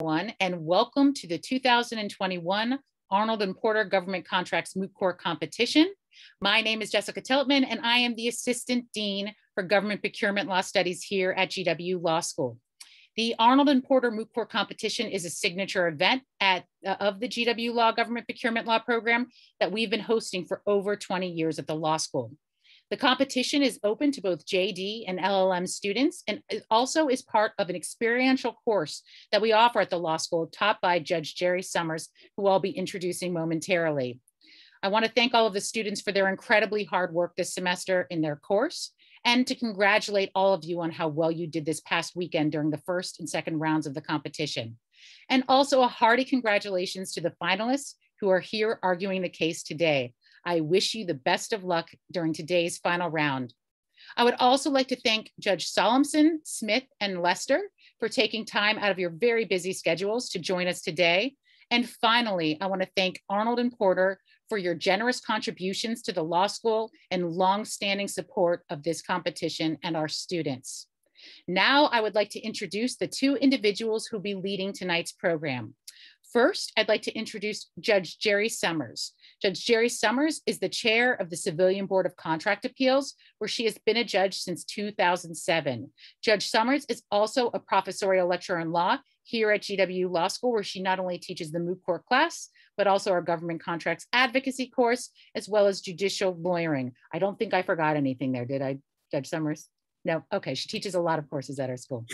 everyone, and welcome to the 2021 Arnold and Porter Government Contracts Moot Court Competition. My name is Jessica Tillipman, and I am the Assistant Dean for Government Procurement Law Studies here at GW Law School. The Arnold and Porter Moot Court Competition is a signature event at, uh, of the GW Law Government Procurement Law program that we've been hosting for over 20 years at the law school. The competition is open to both JD and LLM students and also is part of an experiential course that we offer at the law school taught by Judge Jeri Somers, who I'll be introducing momentarily. I wanna thank all of the students for their incredibly hard work this semester in their course and to congratulate all of you on how well you did this past weekend during the first and second rounds of the competition. And also a hearty congratulations to the finalists who are here arguing the case today. I wish you the best of luck during today's final round. I would also like to thank Judge Solomson, Smith, and Lester for taking time out of your very busy schedules to join us today. And finally, I want to thank Arnold and Porter for your generous contributions to the law school and longstanding support of this competition and our students. Now, I would like to introduce the two individuals who'll be leading tonight's program. First, I'd like to introduce Judge Jeri Somers. Judge Jeri Somers is the chair of the Civilian Board of Contract Appeals, where she has been a judge since 2007. Judge Somers is also a professorial lecturer in law here at GW Law School, where she not only teaches the moot court class, but also our government contracts advocacy course, as well as judicial lawyering. I don't think I forgot anything there, did I, Judge Somers? No, okay, she teaches a lot of courses at our school.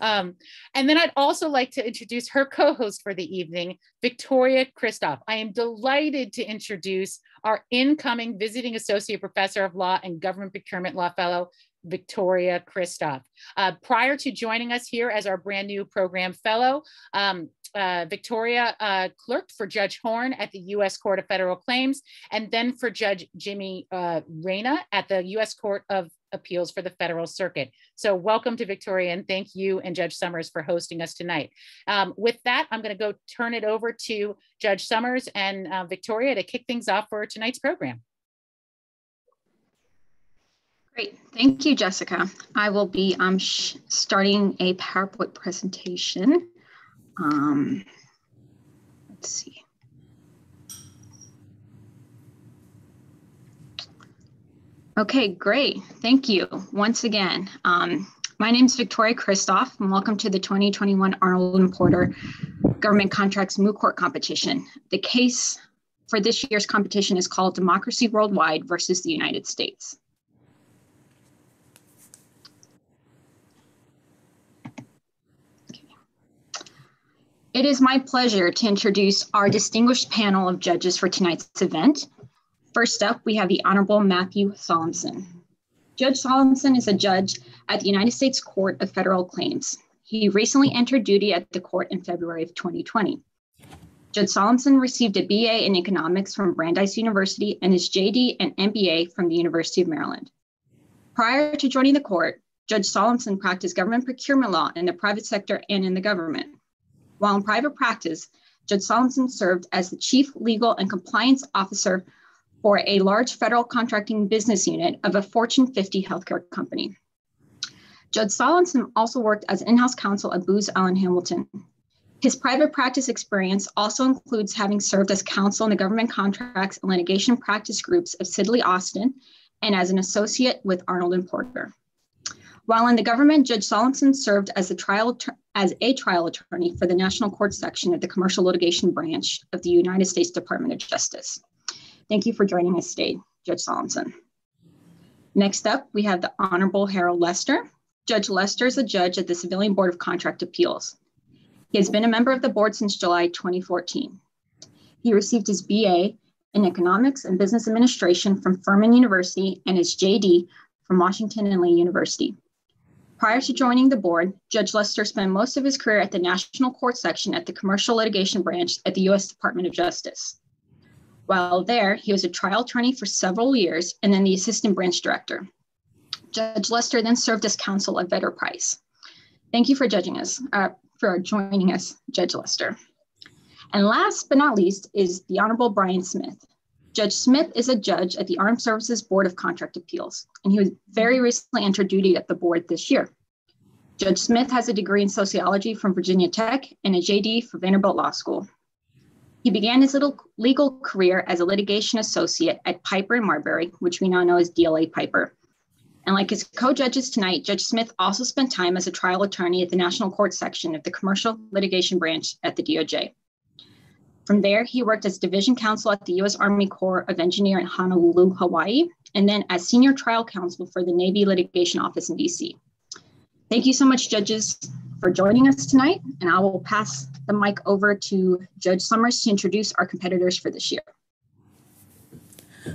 Um, and then I'd also like to introduce her co-host for the evening, Victoria Christoph. I am delighted to introduce our incoming visiting associate professor of law and government procurement law fellow, Victoria Christoph. Uh, prior to joining us here as our brand new program fellow, um, uh, Victoria uh, clerked for Judge Horn at the U.S. Court of Federal Claims, and then for Judge Jimmy uh, Reyna at the U.S. Court of Appeals for the Federal Circuit. So welcome to Victoria, and thank you and Judge Somers for hosting us tonight. Um, with that, I'm going to go turn it over to Judge Somers and uh, Victoria to kick things off for tonight's program. Great, thank you, Jessica. I will be um, starting a PowerPoint presentation. Um, let's see. Okay, great. Thank you once again. Um, my name is Victoria Christoph, and welcome to the 2021 Arnold and Porter Government Contracts Moot Court Competition. The case for this year's competition is called Democracy Worldwide versus the United States. It is my pleasure to introduce our distinguished panel of judges for tonight's event. First up, we have the Honorable Matthew Solomson. Judge Solomson is a judge at the United States Court of Federal Claims. He recently entered duty at the court in February of 2020. Judge Solomson received a BA in economics from Brandeis University and his JD and MBA from the University of Maryland. Prior to joining the court, Judge Solomson practiced government procurement law in the private sector and in the government. While in private practice, Judge Solomson served as the Chief Legal and Compliance Officer for a large federal contracting business unit of a Fortune 50 healthcare company. Judge Solomson also worked as in-house counsel at Booz Allen Hamilton. His private practice experience also includes having served as counsel in the government contracts and litigation practice groups of Sidley Austin and as an associate with Arnold and Porter. While in the government, Judge Solomson served as a trial as a trial attorney for the National Court Section of the Commercial Litigation Branch of the United States Department of Justice. Thank you for joining us today, Judge Solomson. Next up, we have the Honorable Harold Lester. Judge Lester is a judge at the Civilian Board of Contract Appeals. He has been a member of the board since July 2014. He received his BA in Economics and Business Administration from Furman University and his JD from Washington and Lee University. Prior to joining the board, Judge Lester spent most of his career at the National Court Section at the Commercial Litigation Branch at the U.S. Department of Justice. While there, he was a trial attorney for several years and then the assistant branch director. Judge Lester then served as counsel at Vedder Price. Thank you for judging us, uh, for joining us, Judge Lester. And last but not least is the Honorable Brian Smith. Judge Smith is a judge at the Armed Services Board of Contract Appeals, and he was very recently entered duty at the board this year. Judge Smith has a degree in sociology from Virginia Tech and a JD from Vanderbilt Law School. He began his little legal career as a litigation associate at Piper and Marbury, which we now know as DLA Piper. And like his co-judges tonight, Judge Smith also spent time as a trial attorney at the National Court Section of the Commercial Litigation Branch at the DOJ. From there, he worked as division counsel at the U.S. Army Corps of Engineer in Honolulu, Hawaii, and then as senior trial counsel for the Navy Litigation Office in D.C. Thank you so much, judges, for joining us tonight, and I will pass the mic over to Judge Somers to introduce our competitors for this year.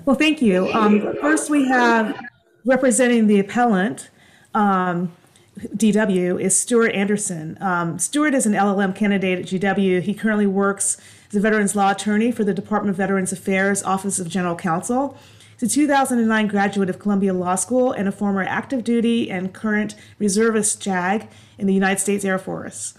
Well, thank you. Um, first, we have representing the appellant, um, DW, is Stuart Anderson. Um, Stuart is an LLM candidate at GW. He currently works as a veterans law attorney for the Department of Veterans Affairs Office of General Counsel. A 2009 graduate of Columbia Law School and a former active duty and current reservist JAG in the United States Air Force.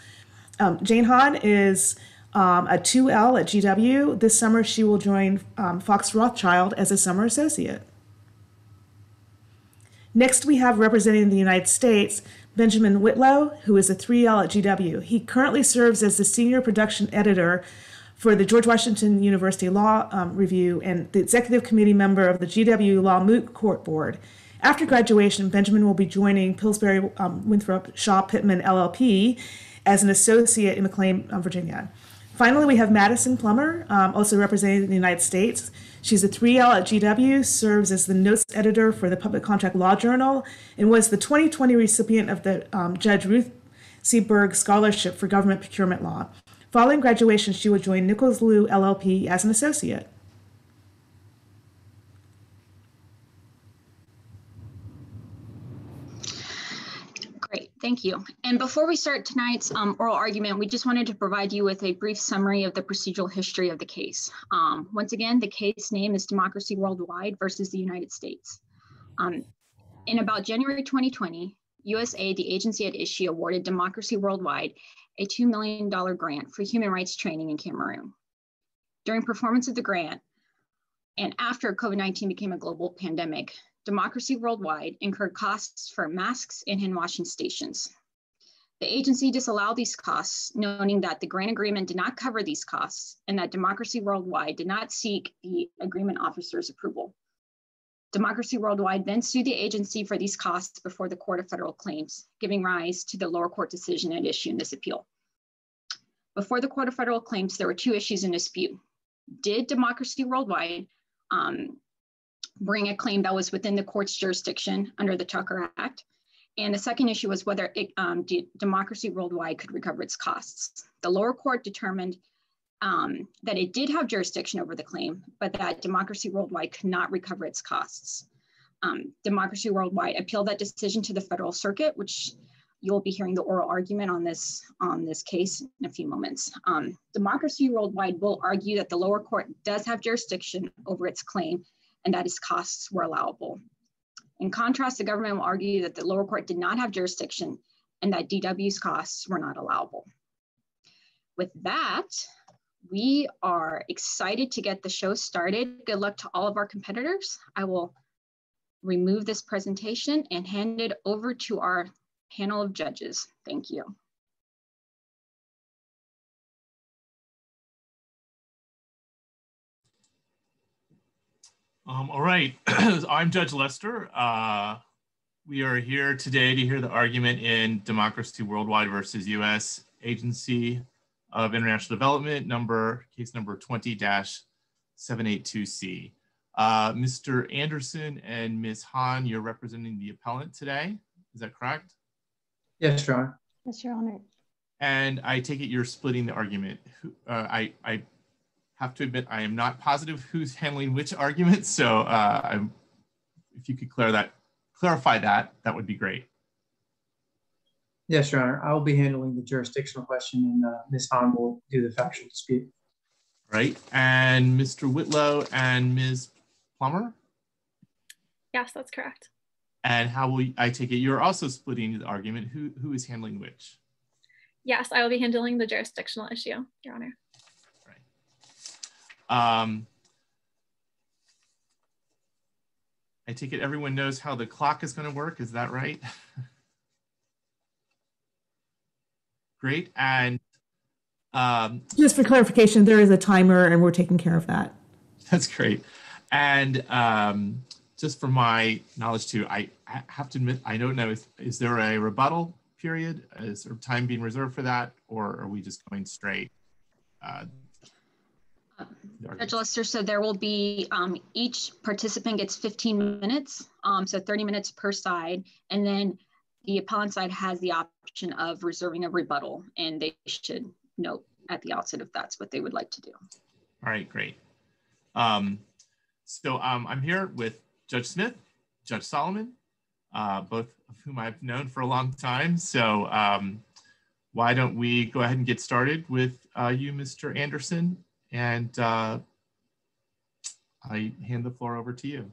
Um, Jane Han is um, a 2L at GW. This summer, she will join um, Fox Rothschild as a summer associate. Next, we have representing the United States Benjamin Whitlow, who is a 3L at GW. He currently serves as the senior production editor for the George Washington University Law um, Review and the executive committee member of the GW Law Moot Court Board. After graduation, Benjamin will be joining Pillsbury um, Winthrop Shaw Pittman LLP as an associate in McLean, um, Virginia. Finally, we have Madison Plummer, um, also representing the United States. She's a 3L at GW, serves as the notes editor for the Public Contract Law Journal, and was the 2020 recipient of the um, Judge Ruth C. Burg Scholarship for Government Procurement Law. Following graduation, she would join Nichols Liu LLP as an associate. Great, thank you. And before we start tonight's um, oral argument, we just wanted to provide you with a brief summary of the procedural history of the case. Um, once again, the case name is Democracy Worldwide versus the United States. Um, in about January 2020, USAID, the agency at issue, awarded Democracy Worldwide a $2 million grant for human rights training in Cameroon. During performance of the grant, and after COVID-19 became a global pandemic, Democracy Worldwide incurred costs for masks and hand washing stations. The agency disallowed these costs, noting that the grant agreement did not cover these costs and that Democracy Worldwide did not seek the agreement officer's approval. Democracy Worldwide then sued the agency for these costs before the Court of Federal Claims, giving rise to the lower court decision at issue in this appeal. Before the Court of Federal Claims, there were two issues in dispute. Did Democracy Worldwide um, bring a claim that was within the court's jurisdiction under the Tucker Act? And the second issue was whether it, um, Democracy Worldwide could recover its costs. The lower court determined um, that it did have jurisdiction over the claim, but that Democracy Worldwide could not recover its costs. Um, Democracy Worldwide appealed that decision to the Federal Circuit, which you'll be hearing the oral argument on this on this case in a few moments. Um, Democracy Worldwide will argue that the lower court does have jurisdiction over its claim and that its costs were allowable. In contrast, the government will argue that the lower court did not have jurisdiction and that DW's costs were not allowable. With that, we are excited to get the show started. Good luck to all of our competitors. I will remove this presentation and hand it over to our panel of judges. Thank you. Um, all right, I'm Judge Lester. Uh, we are here today to hear the argument in Democracy Worldwide versus US Agency of International Development, number case number 20-782C. Uh, Mr. Anderson and Ms. Han, you're representing the appellant today. Is that correct? Yes, Your Honor. Yes, Your Honor. And I take it you're splitting the argument. Uh, I, I have to admit I am not positive who's handling which argument. So uh, if you could clear that, clarify that, that would be great. Yes, Your Honor. I'll be handling the jurisdictional question and uh, Ms. Han will do the factual dispute. Right. And Mr. Whitlow and Ms. Plummer? Yes, that's correct. And how will I take it? You're also splitting the argument. Who, who is handling which? Yes, I will be handling the jurisdictional issue, Your Honor. Right. Um, I take it everyone knows how the clock is going to work. Is that right? great. And um, just for clarification, there is a timer and we're taking care of that. That's great. And um, just for my knowledge too, I, I, have to admit, I don't know, is, is there a rebuttal period? Is there time being reserved for that? Or are we just going straight? Uh, Judge Lester, so there will be, um, each participant gets 15 minutes, um, so 30 minutes per side. And then the appellant side has the option of reserving a rebuttal and they should note at the outset if that's what they would like to do. All right, great. Um, so um, I'm here with Judge Smith, Judge Solomon, uh, both of whom I've known for a long time. So um, why don't we go ahead and get started with uh, you, Mr. Anderson, and uh, I hand the floor over to you.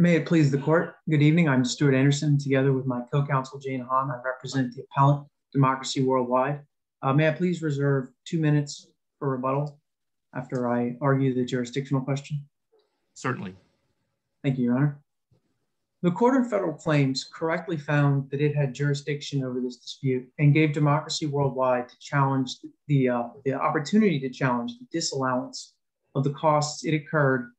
May it please the court. Good evening. I'm Stuart Anderson. Together with my co-counsel Jane Han, I represent the appellant, Democracy Worldwide. Uh, may I please reserve two minutes for rebuttal after I argue the jurisdictional question? Certainly. Thank you, Your Honor. The Court of Federal Claims correctly found that it had jurisdiction over this dispute and gave Democracy Worldwide to challenge the, uh, the opportunity to challenge the disallowance of the costs it incurred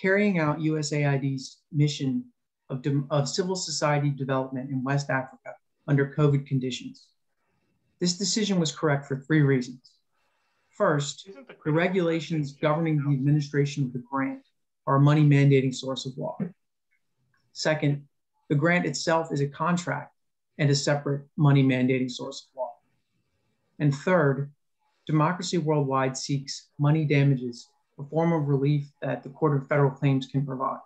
carrying out USAID's mission of, of civil society development in West Africa under COVID conditions. This decision was correct for three reasons. First, the regulations governing the administration of the grant are a money mandating source of law. Second, the grant itself is a contract and a separate money mandating source of law. And third, Democracy Worldwide seeks money damages, a form of relief that the Court of Federal Claims can provide.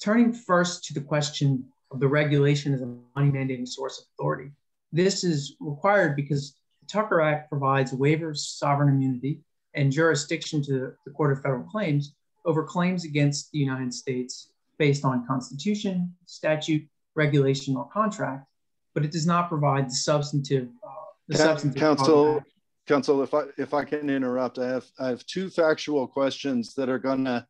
Turning first to the question of the regulation as a money mandating source of authority, this is required because the Tucker Act provides waivers, sovereign immunity, and jurisdiction to the Court of Federal Claims over claims against the United States based on constitution, statute, regulation, or contract, but it does not provide the substantive. Uh, the substantive counsel, counsel, if I if I can interrupt, I have I have two factual questions that are going to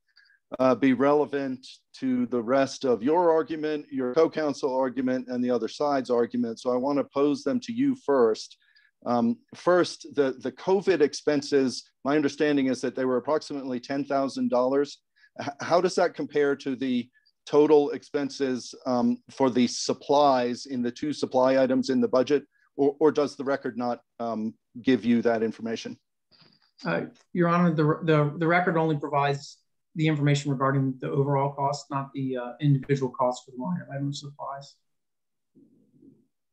uh, be relevant to the rest of your argument, your co-counsel argument, and the other side's argument. So I want to pose them to you first. Um, first, the, the COVID expenses, my understanding is that they were approximately $10,000. How does that compare to the total expenses um, for the supplies in the two supply items in the budget, or, or does the record not um, give you that information? Uh, Your Honor, the, the, the record only provides the information regarding the overall cost, not the uh, individual cost for the line item supplies.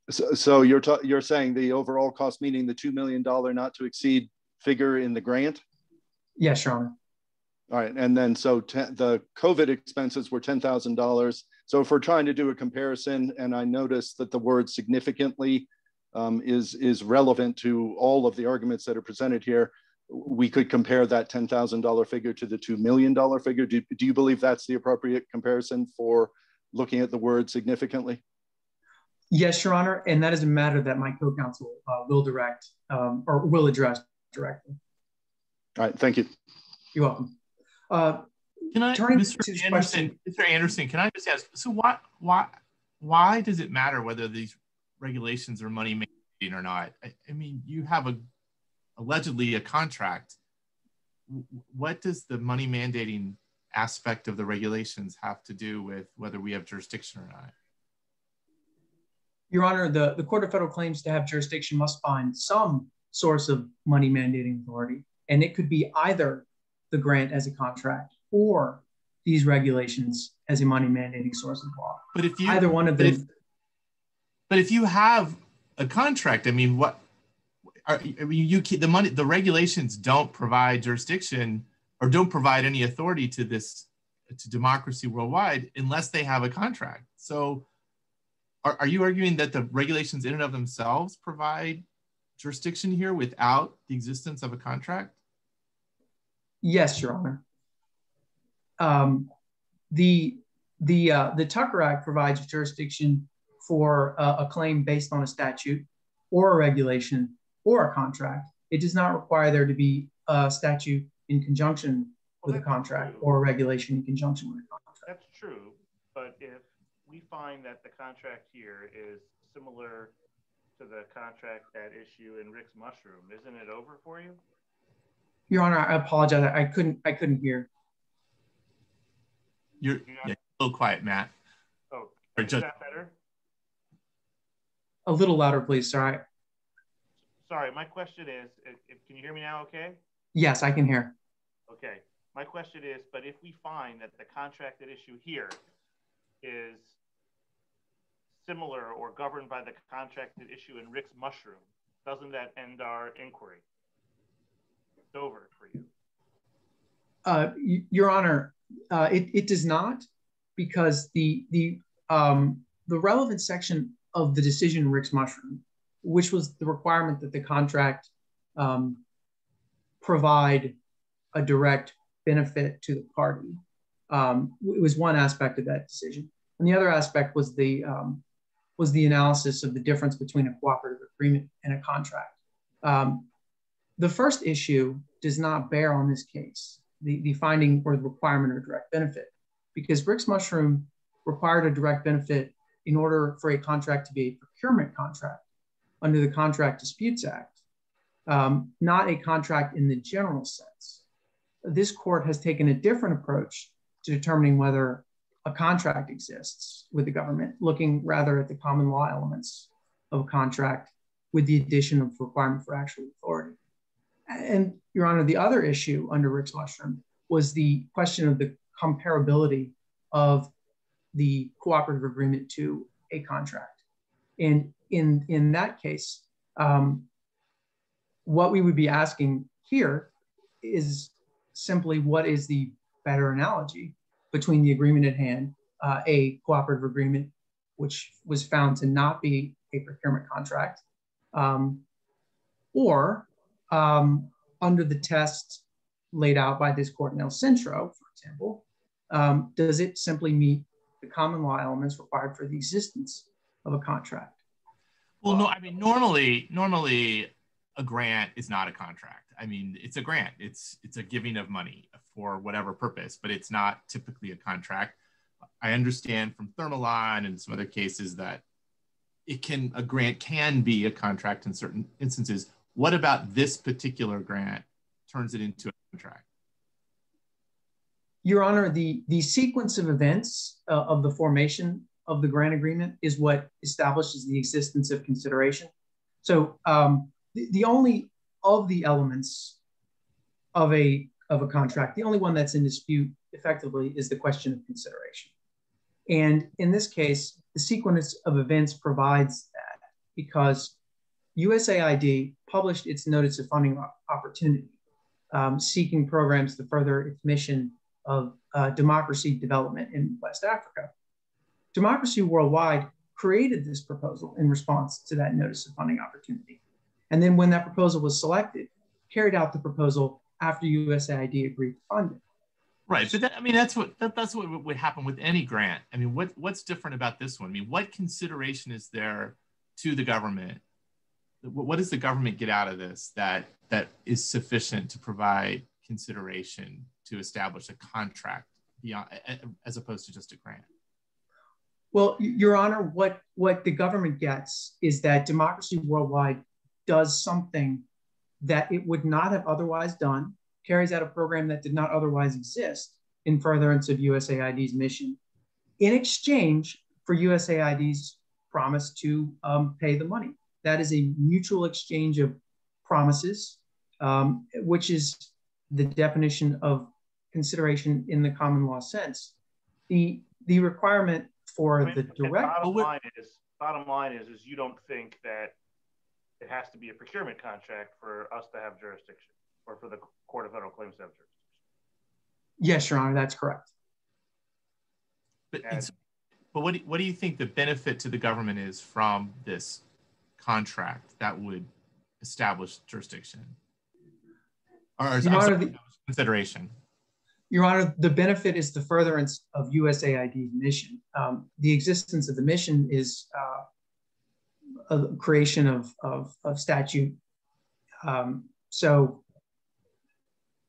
So, so you're you're saying the overall cost, meaning the two million dollar not to exceed figure in the grant? Yes, Your Honor. All right, and then so the COVID expenses were ten thousand dollars. So if we're trying to do a comparison, and I noticed that the word significantly um, is is relevant to all of the arguments that are presented here, we could compare that ten thousand dollar figure to the two million dollar figure. Do, do you believe that's the appropriate comparison for looking at the word significantly? Yes, Your Honor, and that is a matter that my co-counsel uh, will direct um, or will address directly. All right, thank you. You're welcome. Uh, can I, Mr. Anderson, Mr. Anderson, can I just ask? So why, why, why does it matter whether these regulations are money making or not? I, I mean, you have a allegedly a contract. What does the money mandating aspect of the regulations have to do with whether we have jurisdiction or not? Your Honor, the, the Court of Federal Claims to have jurisdiction must find some source of money mandating authority. And it could be either the grant as a contract or these regulations as a money mandating source of law. But if you either one of them. But if, you have a contract, I mean, what are, I mean, you the money, the regulations don't provide jurisdiction or don't provide any authority to this to democracy worldwide unless they have a contract. So are, are you arguing that the regulations in and of themselves provide jurisdiction here without the existence of a contract? Yes, Your Honor. Um, the the uh, the Tucker Act provides jurisdiction for uh, a claim based on a statute or a regulation or a contract. It does not require there to be a statute in conjunction well, with a contract true. or a regulation in conjunction with a contract. That's true, but if we find that the contract here is similar to the contract at issue in Rick's Mushroom. Isn't it over for you? Your Honor, I apologize. I couldn't. I couldn't hear. You're yeah, a little quiet, Matt. Oh, is just, that better? A little louder, please. Sorry. Sorry, my question is, if, can you hear me now? Okay. Yes, I can hear. Okay. My question is, but if we find that the contract at issue here is similar or governed by the contract at issue in Rick's Mushroom, doesn't that end our inquiry? It's over for you. Uh, Your Honor, uh, it, it does not, because the the um, the relevant section of the decision Rick's Mushroom, which was the requirement that the contract um, provide a direct benefit to the party, um, it was one aspect of that decision, and the other aspect was the um, was the analysis of the difference between a cooperative agreement and a contract. Um, the first issue does not bear on this case, the, the finding or the requirement or direct benefit, because Rick's Mushroom required a direct benefit in order for a contract to be a procurement contract under the Contract Disputes Act, um, not a contract in the general sense. This court has taken a different approach to determining whether a contract exists with the government, looking rather at the common law elements of a contract with the addition of requirement for actual authority. And Your Honor, the other issue under Rick's Mushroom was the question of the comparability of the cooperative agreement to a contract. And in, in that case, um, what we would be asking here is simply what is the better analogy between the agreement at hand, uh, a cooperative agreement, which was found to not be a procurement contract, um, or um, under the test laid out by this court in El Centro, for example, um, does it simply meet the common law elements required for the existence of a contract? Well, no, I mean, normally, normally a grant is not a contract. I mean, it's a grant. It's it's a giving of money for whatever purpose, but it's not typically a contract. I understand from Thermalon and some other cases that it can a grant can be a contract in certain instances. What about this particular grant turns it into a contract? Your Honor, the, the sequence of events uh, of the formation of the grant agreement is what establishes the existence of consideration. So um, the, the only of the elements of a of a contract, the only one that's in dispute effectively is the question of consideration. And in this case, the sequence of events provides that because USAID published its notice of funding opportunity, um, seeking programs to further its mission of uh, democracy development in West Africa. Democracy Worldwide created this proposal in response to that notice of funding opportunity. And then when that proposal was selected, carried out the proposal after USAID agreed to fund it. Right, but that, I mean that's what that, that's what would happen with any grant. I mean, what what's different about this one? I mean, what consideration is there to the government? What does the government get out of this that that is sufficient to provide consideration to establish a contract beyond, as opposed to just a grant? Well, Your Honor, what what the government gets is that Democracy Worldwide does something that it would not have otherwise done, carries out a program that did not otherwise exist in furtherance of USAID's mission, in exchange for USAID's promise to um, pay the money. That is a mutual exchange of promises, um, which is the definition of consideration in the common law sense. The, the requirement for I mean, the direct. Bottom line is, bottom line is, is you don't think that it has to be a procurement contract for us to have jurisdiction or for the Court of Federal Claims to have jurisdiction. Yes, Your Honor, that's correct. But, but what, do, what do you think the benefit to the government is from this contract that would establish jurisdiction? Or Your Honor, the, consideration? Your Honor, the benefit is the furtherance of USAID's mission. Um, the existence of the mission is uh, a creation of, of, of statute. Um, so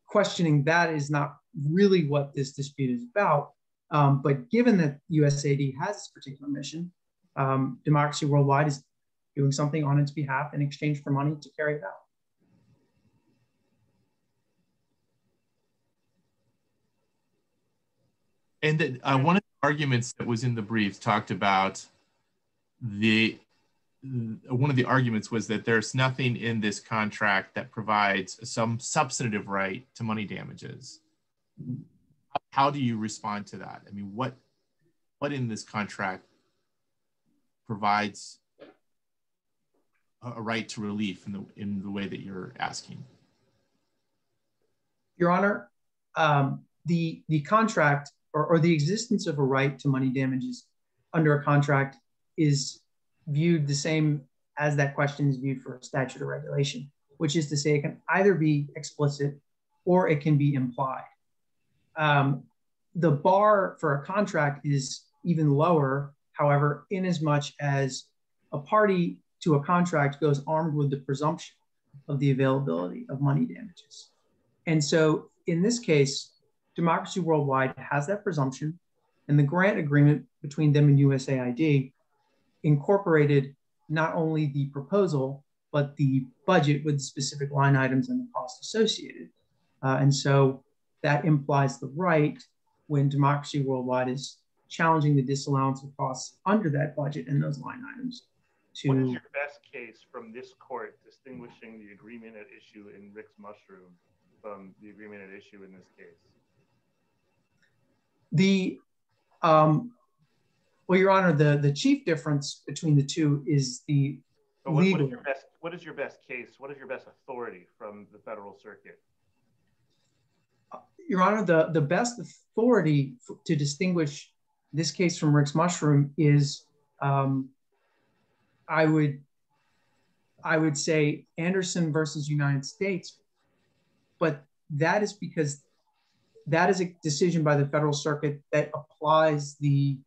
questioning that is not really what this dispute is about. Um, but given that USAID has this particular mission, um, Democracy Worldwide is doing something on its behalf in exchange for money to carry it out. And uh, one of the arguments that was in the brief talked about the one of the arguments was that there's nothing in this contract that provides some substantive right to money damages. How do you respond to that? I mean, what what in this contract provides a right to relief in the in the way that you're asking? Your Honor, um, the the contract or, or the existence of a right to money damages under a contract is viewed the same as that question is viewed for a statute or regulation, which is to say it can either be explicit or it can be implied. Um, the bar for a contract is even lower, however, in as much as a party to a contract goes armed with the presumption of the availability of money damages. And so in this case, Democracy Worldwide has that presumption, and the grant agreement between them and USAID incorporated not only the proposal, but the budget with specific line items and the cost associated. Uh, and so that implies the right when Democracy Worldwide is challenging the disallowance of costs under that budget and those line items. To what is your best case from this court distinguishing the agreement at issue in Rick's Mushroom from the agreement at issue in this case? The um, well, Your Honor, the, the chief difference between the two is the what, legal. What is, your best, what is your best case? What is your best authority from the federal circuit? Your Honor, the, the best authority to distinguish this case from Rick's Mushroom is, um, I would, I would say Anderson versus United States, but that is because that is a decision by the federal circuit that applies the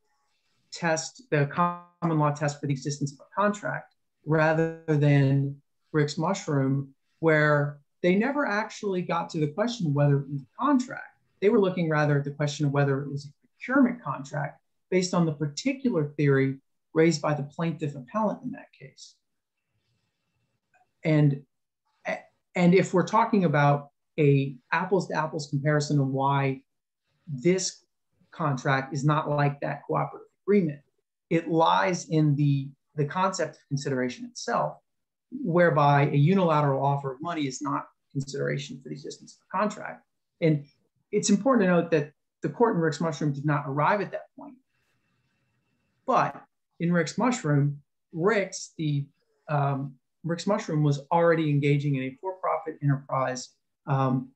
test, the common law test for the existence of a contract, rather than Rick's Mushroom, where they never actually got to the question of whether it was a contract. They were looking rather at the question of whether it was a procurement contract based on the particular theory raised by the plaintiff appellant in that case. And, and if we're talking about a apples to apples comparison of why this contract is not like that cooperative agreement. It lies in the, the concept of consideration itself, whereby a unilateral offer of money is not consideration for the existence of a contract. And it's important to note that the court in Rick's Mushroom did not arrive at that point. But in Rick's Mushroom, Rick's, the um, Rick's Mushroom was already engaging in a for-profit enterprise um,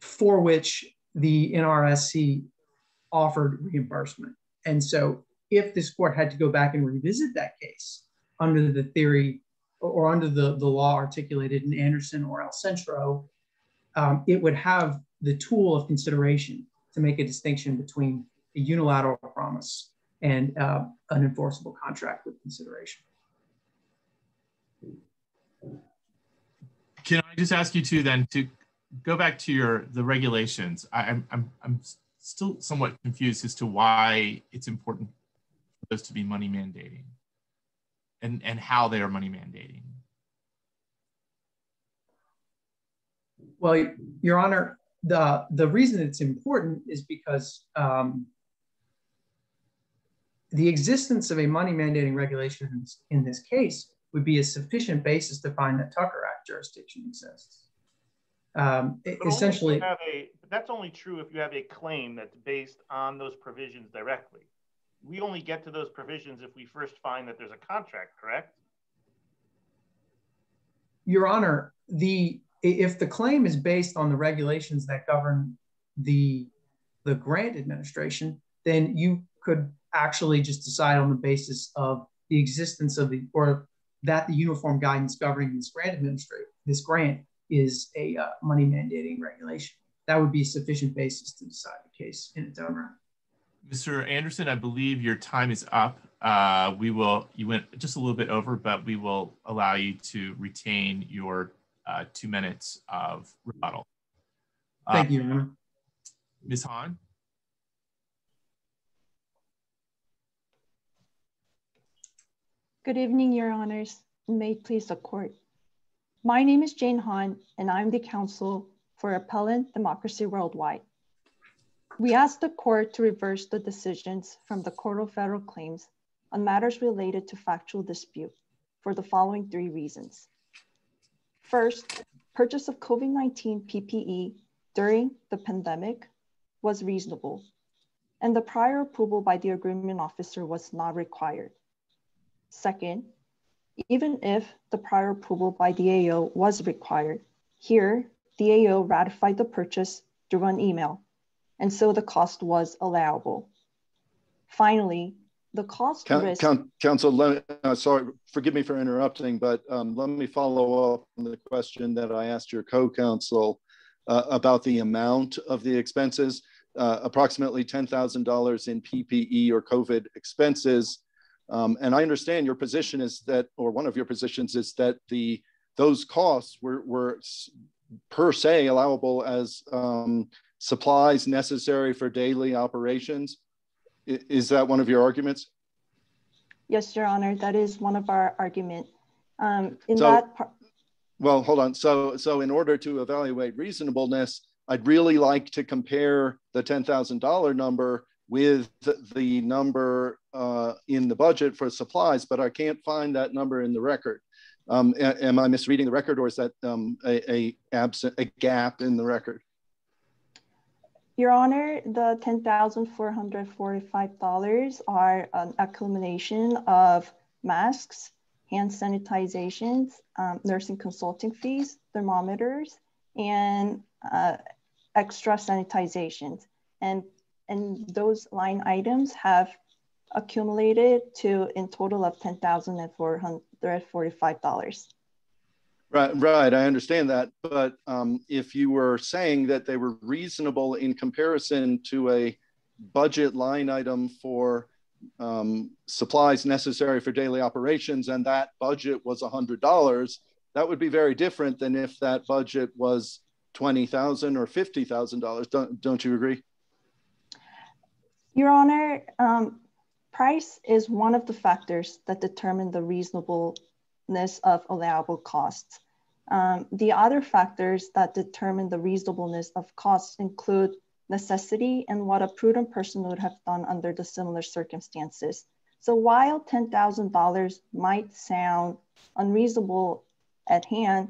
for which the NRSC offered reimbursement. And so if this court had to go back and revisit that case under the theory or under the, the law articulated in Anderson or El Centro, um, it would have the tool of consideration to make a distinction between a unilateral promise and uh, an enforceable contract with consideration. Can I just ask you to then to go back to your the regulations? I, I'm I'm I'm still somewhat confused as to why it's important for those to be money mandating and, and how they are money mandating. Well, Your Honor, the, the reason it's important is because um, the existence of a money mandating regulation in this, case would be a sufficient basis to find that Tucker jurisdiction exists. Um, essentially, a, that's only true if you have a claim that's based on those provisions directly. We only get to those provisions if we first find that there's a contract, correct? Your Honor, the if the claim is based on the regulations that govern the the grant administration, then you could actually just decide on the basis of the existence of the or that the uniform guidance governing this grant administration this grant is a uh, money mandating regulation. That would be sufficient basis to decide the case in its own right. Mr. Anderson, I believe your time is up. Uh, we will, you went just a little bit over, but we will allow you to retain your uh, two minutes of rebuttal. Thank you, Ms. Han? Good evening, Your Honors. May it please the court. My name is Jane Han, and I'm the counsel for Appellant Democracy Worldwide. We ask the court to reverse the decisions from the Court of Federal Claims on matters related to factual dispute for the following three reasons. First, purchase of COVID-19 PPE during the pandemic was reasonable, and the prior approval by the agreement officer was not required. Second, even if the prior approval by the AO was required, here, the AO ratified the purchase through an email, and so the cost was allowable. Finally, the cost Coun- risk. coun- Counsel, let, uh, sorry, forgive me for interrupting, but um, let me follow up on the question that I asked your co-counsel uh, about the amount of the expenses, uh, approximately $10,000 in PPE or COVID expenses. Um, and I understand your position is that, or one of your positions is that the those costs were, were per se allowable as um, supplies necessary for daily operations. Is that one of your arguments? Yes, Your Honor, that is one of our argument. Um, in So- that part, Well, hold on. So, so in order to evaluate reasonableness, I'd really like to compare the $10,000 number with the number uh, in the budget for supplies, but I can't find that number in the record. Um, am I misreading the record or is that um, a, a absent, a gap in the record? Your Honor, the $10,445 are an accumulation of masks, hand sanitizations, um, nursing consulting fees, thermometers, and uh, extra sanitizations. And, and those line items have accumulated to in total of $10,445. Right, right. I understand that. But um, if you were saying that they were reasonable in comparison to a budget line item for um, supplies necessary for daily operations, and that budget was $100, that would be very different than if that budget was 20,000 or $50,000. Don't, don't you agree? Your Honor, um, price is one of the factors that determine the reasonableness of allowable costs. Um, the other factors that determine the reasonableness of costs include necessity and what a prudent person would have done under the similar circumstances. So while $10,000 might sound unreasonable at hand,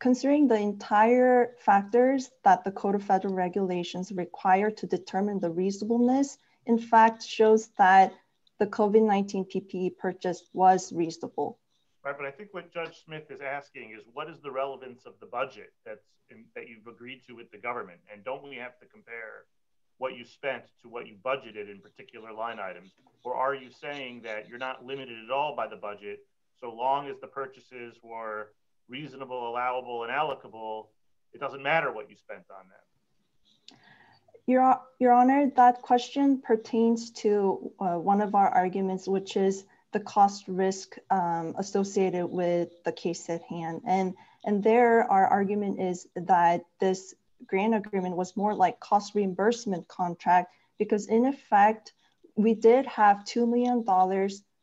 considering the entire factors that the Code of Federal Regulations require to determine the reasonableness, in fact, shows that the COVID-19 PPE purchase was reasonable. Right, but I think what Judge Smith is asking is what is the relevance of the budget that's in, that you've agreed to with the government? And don't we have to compare what you spent to what you budgeted in particular line items? Or are you saying that you're not limited at all by the budget so long as the purchases were reasonable, allowable, and allocable, it doesn't matter what you spent on them? Your, Your Honor, that question pertains to uh, one of our arguments, which is the cost risk um, associated with the case at hand. And, and there, our argument is that this grant agreement was more like cost reimbursement contract because in effect, we did have $2 million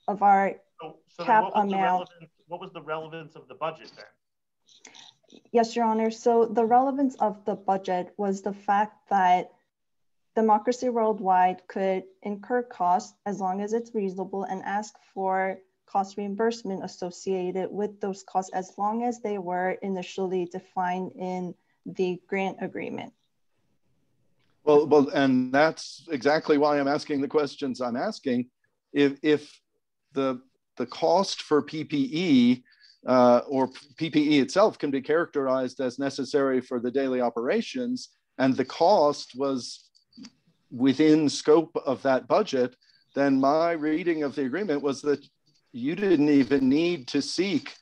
of our so, so cap what amount. what was the relevance of the budget then? Yes, Your Honor. So the relevance of the budget was the fact that Democracy Worldwide could incur costs as long as it's reasonable and ask for cost reimbursement associated with those costs as long as they were initially defined in the grant agreement. Well, well, and that's exactly why I'm asking the questions I'm asking. If, if the, the cost for PPE uh, or PPE itself can be characterized as necessary for the daily operations, and the cost was within scope of that budget, then my reading of the agreement was that you didn't even need to seek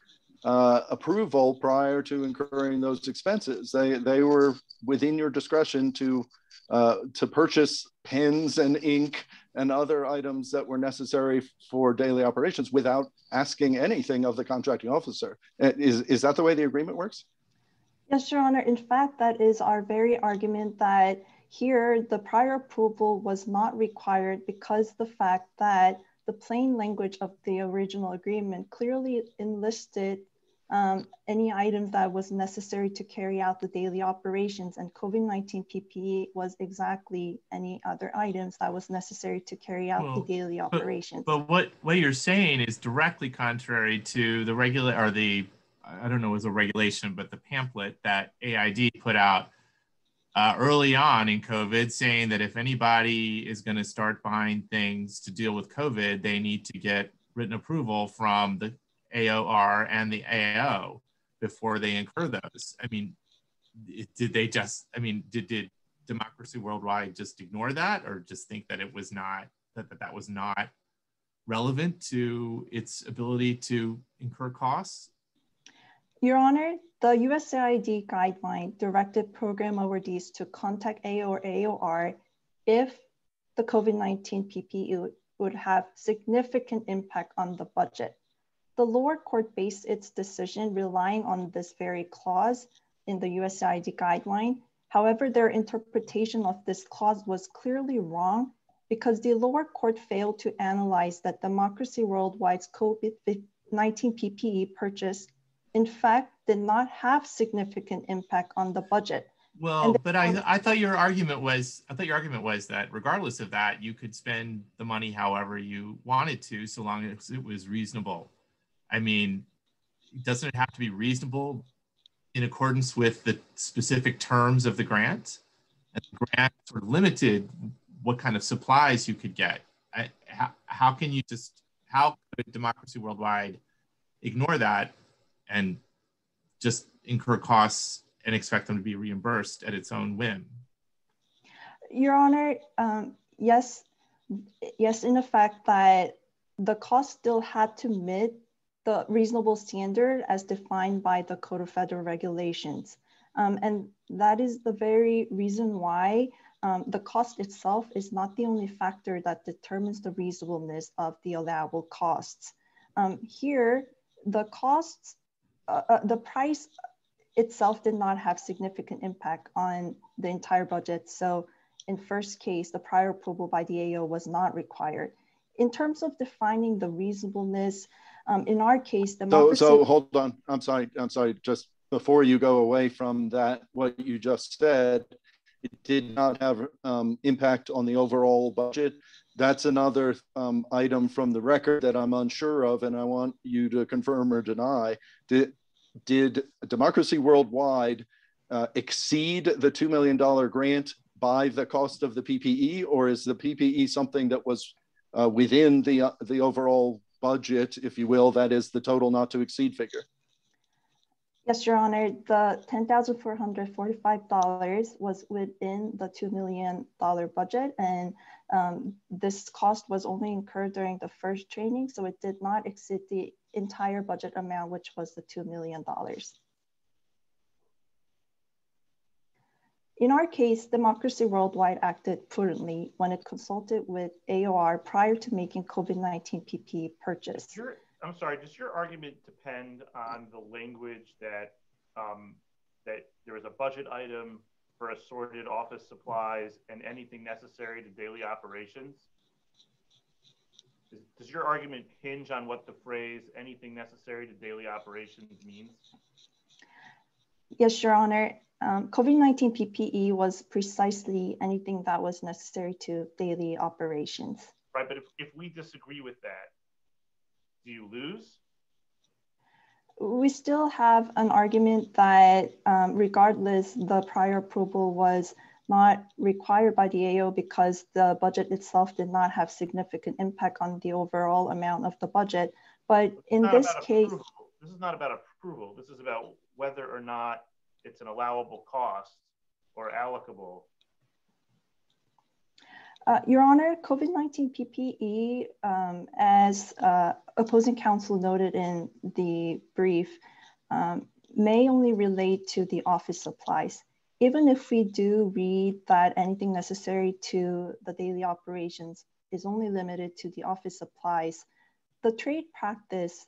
uh, approval prior to incurring those expenses. They, they were within your discretion to, uh, to purchase pens and ink and other items that were necessary for daily operations without asking anything of the contracting officer. Uh, Is, is that the way the agreement works? Yes, Your Honor. In fact, that is our very argument that here the prior approval was not required because the fact that the plain language of the original agreement clearly enlisted um, any items that was necessary to carry out the daily operations and COVID-19 PPE was exactly any other items that was necessary to carry out well, the daily operations. But, but what, what you're saying is directly contrary to the regular or the, I don't know, it was a regulation, but the pamphlet that AID put out uh, early on in COVID saying that if anybody is going to start buying things to deal with COVID, they need to get written approval from the AOR and the AO before they incur those. I mean, did they just, I mean, did, did Democracy Worldwide just ignore that or just think that it was not, that that, that was not relevant to its ability to incur costs? Your Honor, the USAID guideline directed program awardees to contact AO or AOR if the COVID-19 PPE would have significant impact on the budget. The lower court based its decision relying on this very clause in the USAID guideline. However, their interpretation of this clause was clearly wrong because the lower court failed to analyze that Democracy Worldwide's COVID-19 PPE purchase in fact, did not have significant impact on the budget. Well, but I, I thought your argument was I thought your argument was that regardless of that, you could spend the money however you wanted to, so long as it was reasonable. I mean, doesn't it have to be reasonable in accordance with the specific terms of the grant? And the grant sort of limited what kind of supplies you could get. I, how, how can you just how could Democracy Worldwide ignore that and just incur costs and expect them to be reimbursed at its own whim. Your Honor, um, yes, yes, in fact that the cost still had to meet the reasonable standard as defined by the Code of Federal Regulations. Um, and that is the very reason why um, the cost itself is not the only factor that determines the reasonableness of the allowable costs. Um, here, the costs uh, uh, the price itself did not have significant impact on the entire budget. So in first case, the prior approval by the AO was not required. In terms of defining the reasonableness, um, in our case, the so, so hold on. I'm sorry. I'm sorry. Just before you go away from that, what you just said, it did not have um, impact on the overall budget. That's another um, item from the record that I'm unsure of, and I want you to confirm or deny. Did, did Democracy Worldwide uh, exceed the $2 million grant by the cost of the PPE, or is the PPE something that was uh, within the, uh, the overall budget, if you will, that is the total not to exceed figure? Yes, Your Honor, the $10,445 was within the $2 million budget, and um, this cost was only incurred during the first training, so it did not exceed the entire budget amount, which was the $2 million. In our case, Democracy Worldwide acted prudently when it consulted with AOR prior to making COVID-19 PPE purchase. Your, I'm sorry, does your argument depend on the language that, um, that there is a budget item for assorted office supplies and anything necessary to daily operations? Does your argument hinge on what the phrase anything necessary to daily operations means? Yes, Your Honor. Um, COVID-19 PPE was precisely anything that was necessary to daily operations. Right, but if, if we disagree with that, do you lose? We still have an argument that um, regardless, the prior approval was not required by the AO because the budget itself did not have significant impact on the overall amount of the budget. But in this case, approval. this is not about approval. This is about whether or not it's an allowable cost or allocable. Uh, Your Honor, COVID-19 PPE, um, as uh, opposing counsel noted in the brief, um, may only relate to the office supplies even if we do read that anything necessary to the daily operations is only limited to the office supplies, the trade practice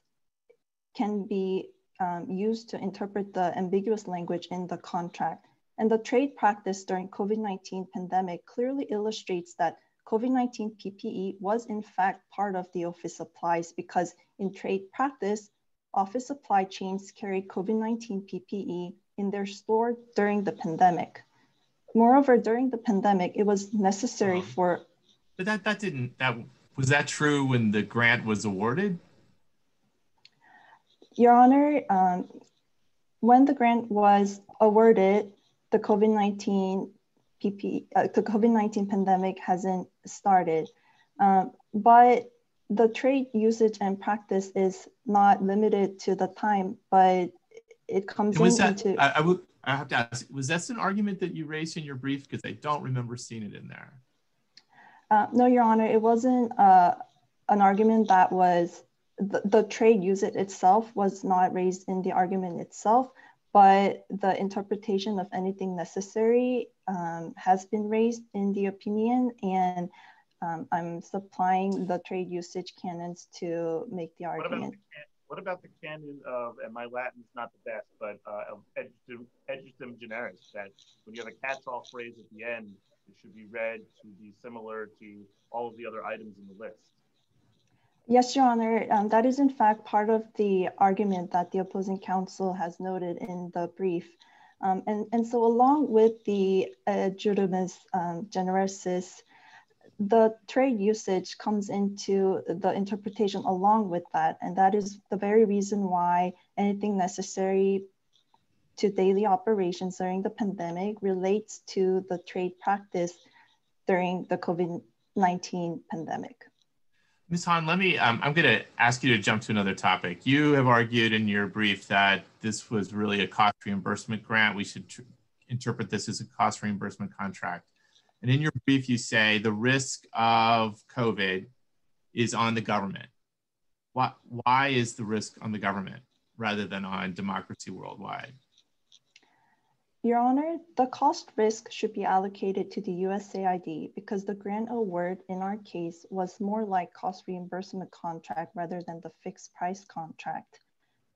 can be um, used to interpret the ambiguous language in the contract. And the trade practice during COVID-19 pandemic clearly illustrates that COVID-19 PPE was in fact part of the office supplies because in trade practice, office supply chains carried COVID-19 PPE in their store during the pandemic. Moreover, during the pandemic, it was necessary um, for. But that that didn't that was that true when the grant was awarded. Your Honor, um, when the grant was awarded, the COVID nineteen PP uh, the COVID nineteen pandemic hasn't started, um, but the trade usage and practice is not limited to the time, but it comes was in that, into. I, I, would. I have to ask. Was that an argument that you raised in your brief? Because I don't remember seeing it in there. Uh, no, Your Honor, it wasn't uh, an argument that was the, the trade usage itself was not raised in the argument itself, but the interpretation of anything necessary um, has been raised in the opinion, and um, I'm supplying the trade usage canons to make the argument. What about the canon of, and my Latin is not the best, but uh, of ejusdem generis, that when you have a catch-all phrase at the end, it should be read to be similar to all of the other items in the list? Yes, Your Honor, um, that is in fact part of the argument that the opposing counsel has noted in the brief. Um, and, and so along with the edutumus um, genericis, the trade usage comes into the interpretation along with that. And that is the very reason why anything necessary to daily operations during the pandemic relates to the trade practice during the COVID-19 pandemic. Ms. Han, let me, um, I'm going to ask you to jump to another topic. You have argued in your brief that this was really a cost reimbursement grant. We should interpret this as a cost reimbursement contract. And in your brief, you say the risk of COVID is on the government. Why, why is the risk on the government rather than on democracy worldwide? Your Honor, the cost risk should be allocated to the USAID because the grant award in our case was more like cost reimbursement contract rather than the fixed price contract.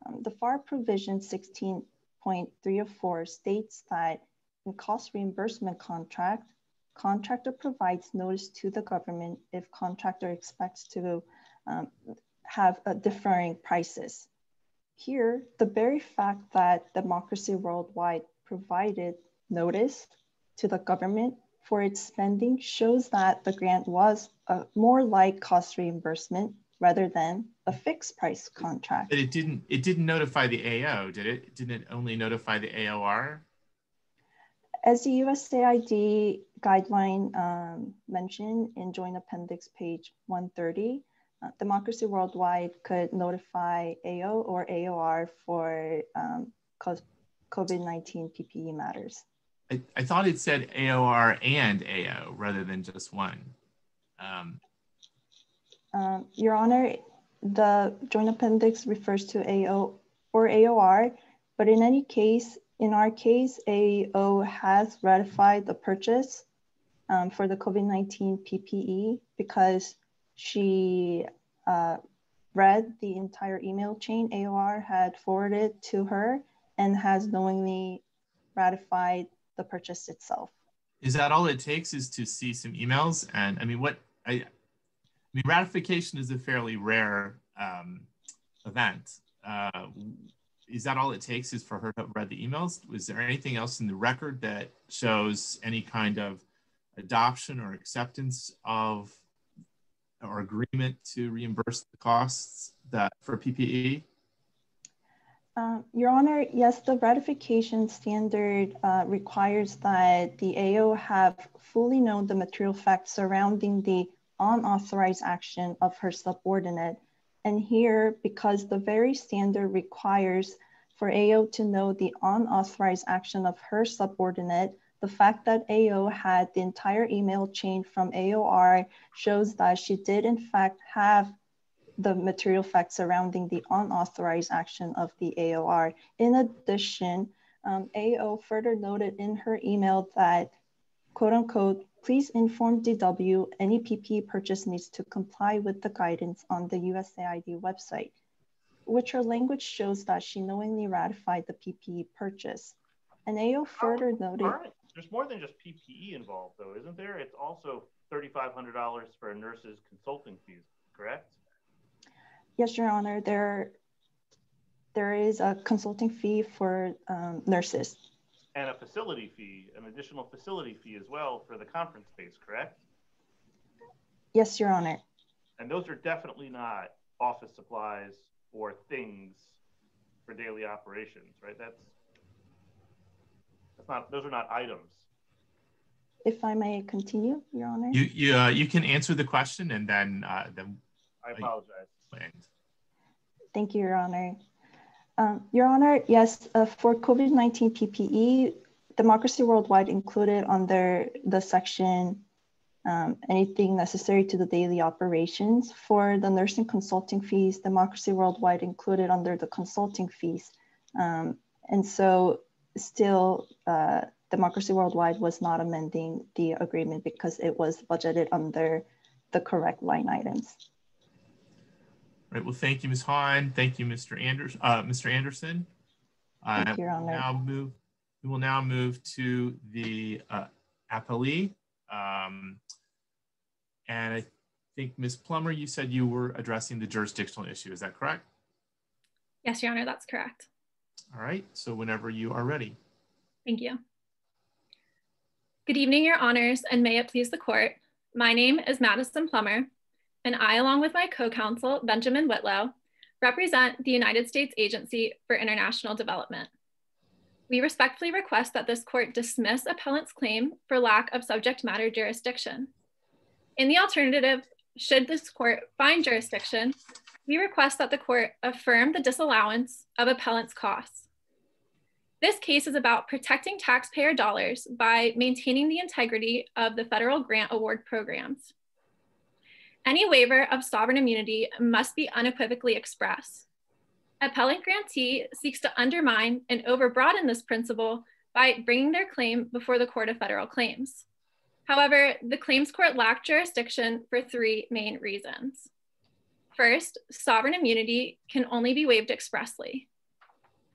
Um, the FAR provision 16.304 states that in cost reimbursement contract, contractor provides notice to the government if contractor expects to um, have differing prices. Here, the very fact that Democracy Worldwide provided notice to the government for its spending shows that the grant was uh, more like cost reimbursement rather than a fixed price contract. But it didn't it didn't notify the AO, did it? Didn't it only notify the AOR? As the USAID guideline um, mentioned in Joint Appendix page 130, uh, Democracy Worldwide could notify AO or AOR for um, COVID-19 PPE matters. I, I, thought it said AOR and AO rather than just one. Um, um, Your Honor, the Joint Appendix refers to AO or AOR, but in any case, in our case, AO has ratified the purchase um, for the COVID-19 PPE because she uh, read the entire email chain AOR had forwarded to her and has knowingly ratified the purchase itself. Is that all it takes is to see some emails? And I mean, what I, I mean, ratification is a fairly rare um, event. Uh, is that all it takes is for her to read the emails? Was there anything else in the record that shows any kind of adoption or acceptance of or agreement to reimburse the costs that for PPE? Uh, Your Honor, yes, the ratification standard uh, requires that the AO have fully known the material facts surrounding the unauthorized action of her subordinate. And here, because the very standard requires for AO to know the unauthorized action of her subordinate, the fact that AO had the entire email chain from AOR shows that she did in fact have the material facts surrounding the unauthorized action of the AOR. In addition, um, AO further noted in her email that, quote unquote, Please inform DW any PPE purchase needs to comply with the guidance on the USAID website, which her language shows that she knowingly ratified the PPE purchase. And AO further noted- There's more than just PPE involved though, isn't there? It's also $3,500 for a nurse's consulting fees, correct? Yes, Your Honor. There, there is a consulting fee for um, nurses. And a facility fee, an additional facility fee as well for the conference space, correct? Yes, Your Honor. And those are definitely not office supplies or things for daily operations, right? That's that's not those are not items. If I may continue, Your Honor. You you uh, you can answer the question and then uh, then. I apologize. Thank you, Your Honor. Um, Your Honor, yes, uh, for COVID-19 PPE, Democracy Worldwide included under the section um, anything necessary to the daily operations. For the nursing consulting fees, Democracy Worldwide included under the consulting fees. Um, and so still, uh, Democracy Worldwide was not amending the agreement because it was budgeted under the correct line items. All right. Well, thank you, Ms. Han. Thank you, Mr. Anders, uh, Mr. Anderson. Thank uh, you, Your Honor. Now move. We will now move to the uh, appellee. Um, and I think, Ms. Plummer, you said you were addressing the jurisdictional issue. Is that correct? Yes, Your Honor, that's correct. All right. So whenever you are ready. Thank you. Good evening, Your Honors, and may it please the court. My name is Madison Plummer, and I, along with my co-counsel, Benjamin Whitlow, represent the United States Agency for International Development. We respectfully request that this court dismiss appellant's claim for lack of subject matter jurisdiction. In the alternative, should this court find jurisdiction, we request that the court affirm the disallowance of appellant's costs. This case is about protecting taxpayer dollars by maintaining the integrity of the federal grant award programs. Any waiver of sovereign immunity must be unequivocally expressed. Appellant grantee seeks to undermine and overbroaden this principle by bringing their claim before the Court of Federal Claims. However, the claims court lacked jurisdiction for three main reasons. First, sovereign immunity can only be waived expressly.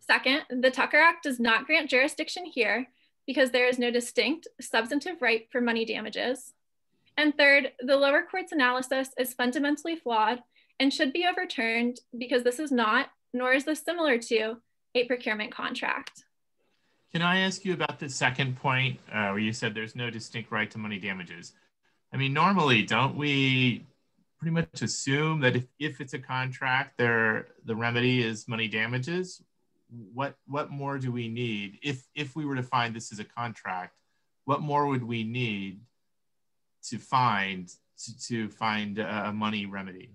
Second, the Tucker Act does not grant jurisdiction here because there is no distinct substantive right for money damages. And third, the lower court's analysis is fundamentally flawed and should be overturned because this is not, nor is this similar to, a procurement contract. Can I ask you about the second point uh, where you said there's no distinct right to money damages? I mean, normally, don't we pretty much assume that if, if it's a contract, there the remedy is money damages? What what more do we need if if we were to find this is a contract? What more would we need to find to, to find a money remedy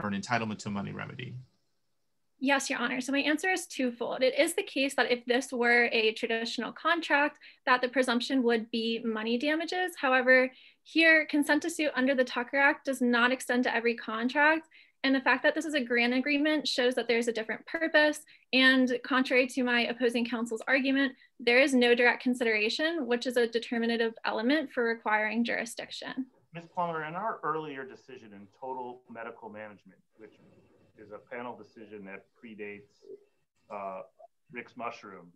or an entitlement to a money remedy? Yes, Your Honor. So my answer is twofold. It is the case that if this were a traditional contract, that the presumption would be money damages. However, here, consent to sue under the Tucker Act does not extend to every contract. And the fact that this is a grant agreement shows that there's a different purpose. And contrary to my opposing counsel's argument, there is no direct consideration, which is a determinative element for requiring jurisdiction. Ms. Plummer, in our earlier decision in total medical management, which is a panel decision that predates uh, Rick's mushroom.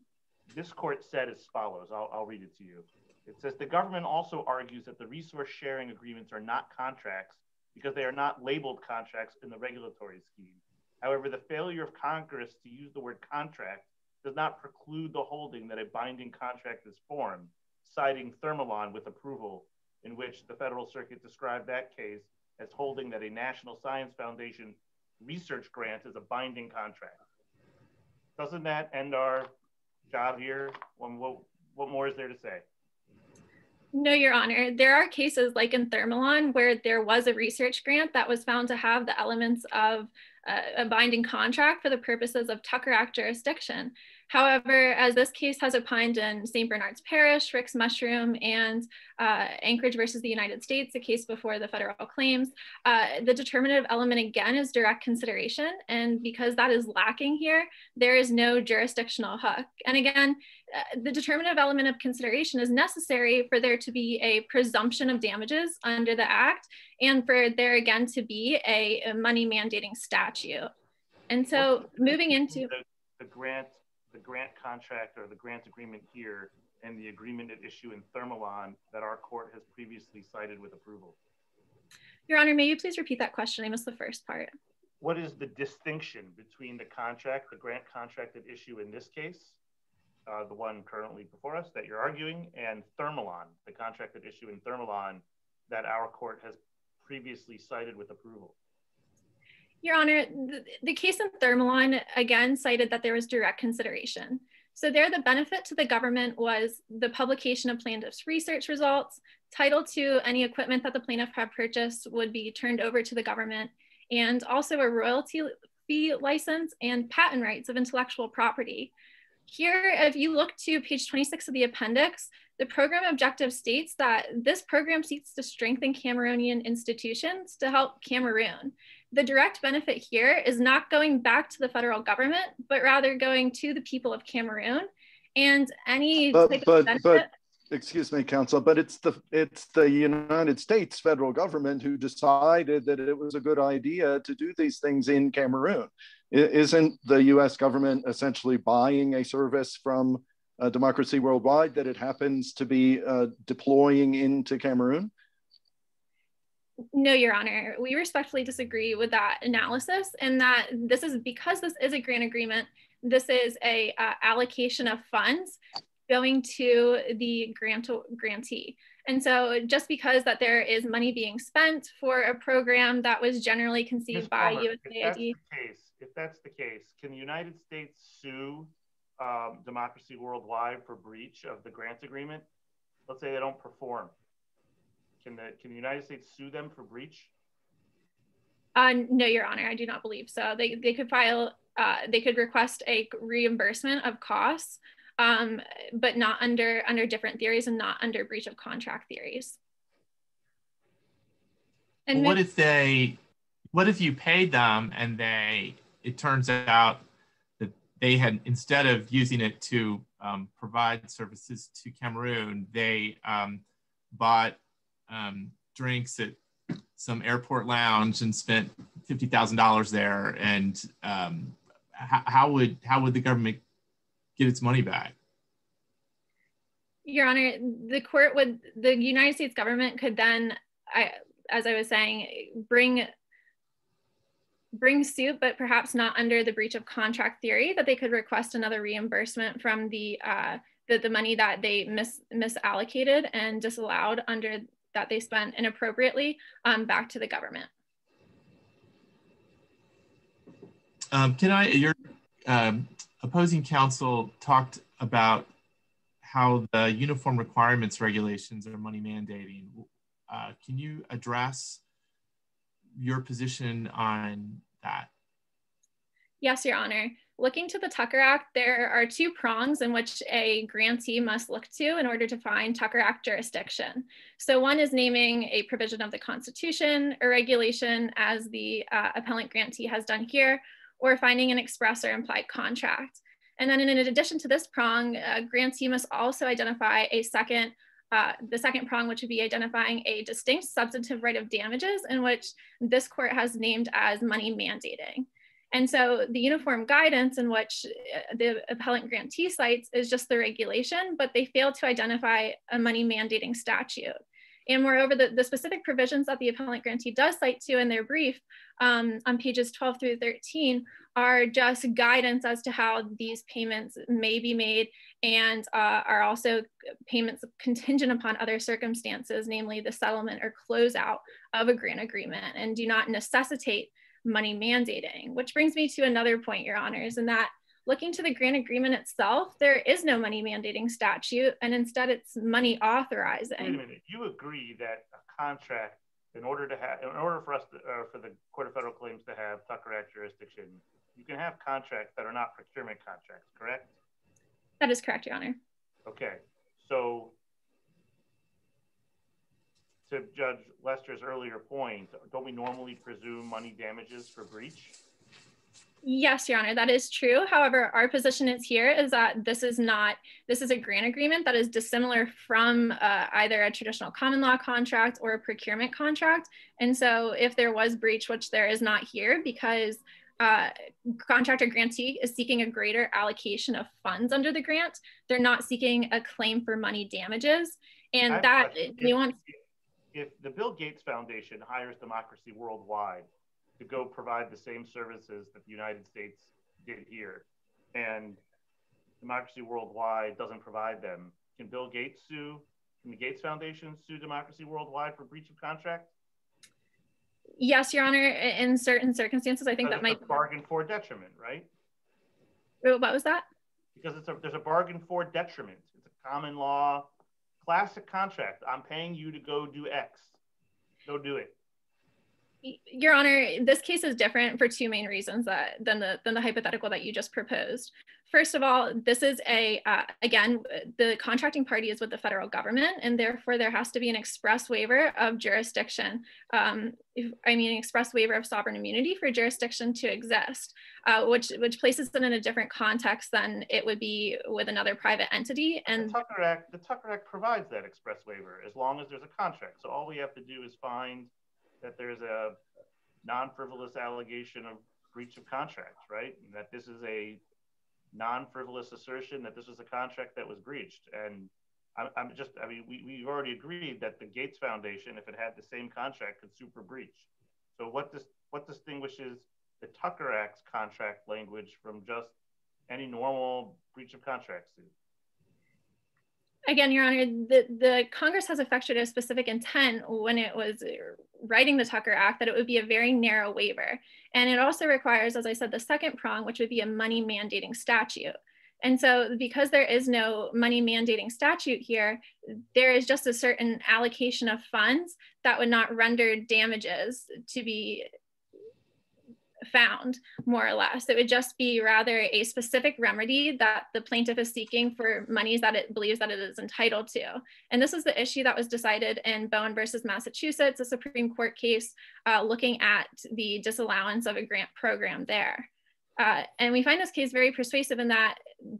This court said as follows I'll, I'll read it to you. It says the government also argues that the resource sharing agreements are not contracts because they are not labeled contracts in the regulatory scheme. However, the failure of Congress to use the word contract does not preclude the holding that a binding contract is formed, citing Thermalon with approval, in which the Federal Circuit described that case as holding that a National Science Foundation research grant is a binding contract. Doesn't that end our job here? What, what more is there to say? No, Your Honor. There are cases like in Thermalon where there was a research grant that was found to have the elements of a binding contract for the purposes of Tucker Act jurisdiction. However, as this case has opined in St. Bernard's Parish, Rick's Mushroom, and uh, Anchorage versus the United States, a case before the federal claims, uh, the determinative element again is direct consideration. And because that is lacking here, there is no jurisdictional hook. And again, uh, the determinative element of consideration is necessary for there to be a presumption of damages under the Act and for there again to be a, a money mandating statute. And so moving into the, the grant the grant contract or the grant agreement here and the agreement at issue in Thermalon that our court has previously cited with approval? Your Honor, may you please repeat that question? I missed the first part. What is the distinction between the contract, the grant contract at issue in this case, uh, the one currently before us that you're arguing, and Thermalon, the contract at issue in Thermalon that our court has previously cited with approval? Your Honor, the, the case in Thermalon again cited that there was direct consideration. So there, the benefit to the government was the publication of plaintiff's research results, title to any equipment that the plaintiff had purchased would be turned over to the government, and also a royalty fee license and patent rights of intellectual property. Here, if you look to page 26 of the appendix, the program objective states that this program seeks to strengthen Cameroonian institutions to help Cameroon the direct benefit here is not going back to the federal government, but rather going to the people of Cameroon. And any but, but, benefit, but excuse me, counsel, but it's the it's the United States federal government who decided that it was a good idea to do these things in Cameroon. Isn't the U.S. government essentially buying a service from uh, Democracy Worldwide that it happens to be uh, deploying into Cameroon? No, Your Honor, we respectfully disagree with that analysis and that this is because this is a grant agreement, this is a uh, allocation of funds going to the grant grantee. And so just because that there is money being spent for a program that was generally conceived by USAID. If that's, the case, if that's the case, can the United States sue um, Democracy Worldwide for breach of the grant agreement? Let's say they don't perform. Can the can the United States sue them for breach? Uh, no, Your Honor, I do not believe so. They they could file uh, they could request a reimbursement of costs, um, but not under under different theories and not under breach of contract theories. And what if they what if you paid them and they it turns out that they had instead of using it to um, provide services to Cameroon, they um, bought um, drinks at some airport lounge and spent fifty thousand dollars there, and um, how, how would how would the government get its money back? Your Honor, the court would the United States government could then, I, as I was saying, bring bring suit, but perhaps not under the breach of contract theory, that they could request another reimbursement from the uh, the, the money that they mis misallocated and disallowed under that they spent inappropriately um, back to the government. Um, can I, your um, opposing counsel talked about how the uniform requirements regulations are money mandating. Uh, can you address your position on that? Yes, Your Honor. Looking to the Tucker Act, there are two prongs in which a grantee must look to in order to find Tucker Act jurisdiction. So one is naming a provision of the Constitution or regulation as the uh, appellant grantee has done here, or finding an express or implied contract. And then in addition to this prong, a grantee must also identify a second uh, the second prong, which would be identifying a distinct substantive right of damages in which this court has named as money mandating. And so the uniform guidance in which uh, the appellant grantee cites is just the regulation, but they fail to identify a money mandating statute. And moreover, the, the specific provisions that the appellant grantee does cite to in their brief um, on pages 12 through 13 are just guidance as to how these payments may be made and uh, are also payments contingent upon other circumstances, namely the settlement or closeout of a grant agreement and do not necessitate money mandating, which brings me to another point, Your Honors, and that looking to the grant agreement itself, there is no money mandating statute, and instead it's money authorizing. Wait a minute. You agree that a contract, in order to have, in order for us to, uh, for the Court of Federal Claims to have Tucker Act jurisdiction, you can have contracts that are not procurement contracts, correct? That is correct, Your Honor. Okay. So to Judge Lester's earlier point, don't we normally presume money damages for breach? Yes, Your Honor, that is true. However, our position is here is that this is not, this is a grant agreement that is dissimilar from uh, either a traditional common law contract or a procurement contract. And so if there was breach, which there is not here because uh, contractor grantee is seeking a greater allocation of funds under the grant. They're not seeking a claim for money damages. And that if, If the Bill Gates Foundation hires Democracy Worldwide to go provide the same services that the United States did here, and Democracy Worldwide doesn't provide them, can Bill Gates sue? Can the Gates Foundation sue Democracy Worldwide for breach of contract? Yes, Your Honor. In certain circumstances, I think that might bargain for detriment, right? Oh, what was that? Because it's a, there's a bargain for detriment. It's a common law, classic contract. I'm paying you to go do X. Go do it. Your Honor, this case is different for two main reasons that, than the than the hypothetical that you just proposed. First of all, this is a uh, again the contracting party is with the federal government, and therefore there has to be an express waiver of jurisdiction. Um, if, I mean, express waiver of sovereign immunity for jurisdiction to exist, uh, which which places it in a different context than it would be with another private entity. And the Tucker Act, the Tucker Act provides that express waiver as long as there's a contract. So all we have to do is find that there's a non-frivolous allegation of breach of contract, right? And that this is a non-frivolous assertion that this was a contract that was breached. And I'm, I'm just, I mean, we, we already agreed that the Gates Foundation, if it had the same contract, could super breach. So what this, what distinguishes the Tucker Act's contract language from just any normal breach of contract suit? Again, Your Honor, the, the Congress has effectuated a specific intent when it was writing the Tucker Act that it would be a very narrow waiver. And it also requires, as I said, the second prong, which would be a money mandating statute. And so, because there is no money mandating statute here, there is just a certain allocation of funds that would not render damages to be found, more or less. It would just be rather a specific remedy that the plaintiff is seeking for monies that it believes that it is entitled to. And this is the issue that was decided in Bowen versus Massachusetts, a Supreme Court case uh, looking at the disallowance of a grant program there. Uh, and we find this case very persuasive in that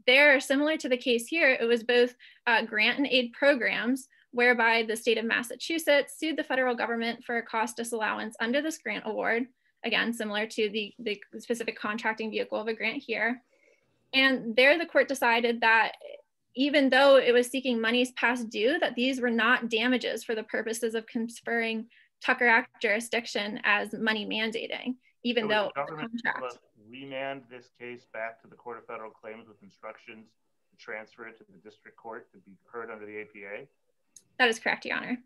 there, similar to the case here, it was both uh, grant and aid programs whereby the state of Massachusetts sued the federal government for a cost disallowance under this grant award again, similar to the, the specific contracting vehicle of a grant here. And there the court decided that even though it was seeking monies past due, that these were not damages for the purposes of conferring Tucker Act jurisdiction as money mandating, even so though the government contract. remand this case back to the Court of Federal Claims with instructions to transfer it to the district court to be heard under the APA? That is correct, Your Honor.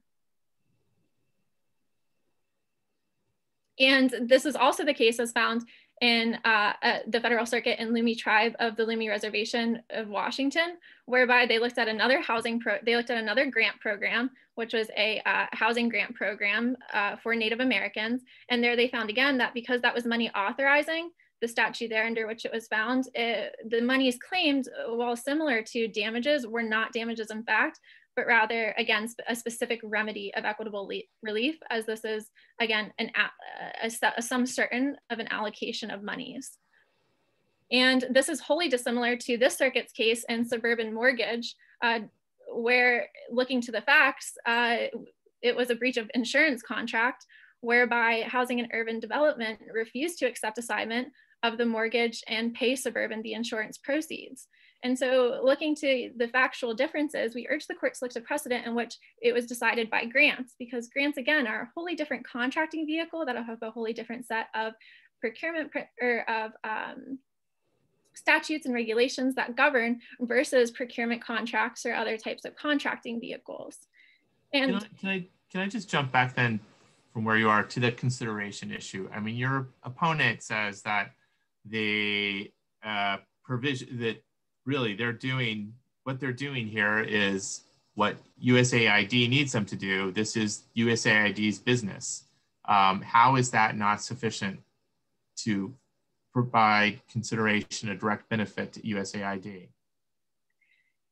And this is also the case as found in uh, uh, the federal circuit in Lummi tribe of the Lummi Reservation of Washington, whereby they looked at another housing pro they looked at another grant program, which was a uh, housing grant program uh, for Native Americans. And there they found again that because that was money authorizing, the statute there under which it was found, it, the monies claimed, while similar to damages, were not damages in fact, but rather again a specific remedy of equitable relief as this is again an a, a, a, some certain of an allocation of monies. And this is wholly dissimilar to this circuit's case in suburban mortgage uh, where looking to the facts uh, it was a breach of insurance contract whereby housing and urban development refused to accept assignment of the mortgage and pay suburban the insurance proceeds and so looking to the factual differences, we urge the court to look to precedent in which it was decided by grants, because grants, again, are a wholly different contracting vehicle that'll have a wholly different set of procurement or of um, statutes and regulations that govern versus procurement contracts or other types of contracting vehicles. And can I, can I, can I just jump back then from where you are to the consideration issue? I mean, your opponent says that the uh, provision that really they're doing what they're doing here is what USAID needs them to do. This is USAID's business. Um, how is that not sufficient to provide consideration, a direct benefit to USAID?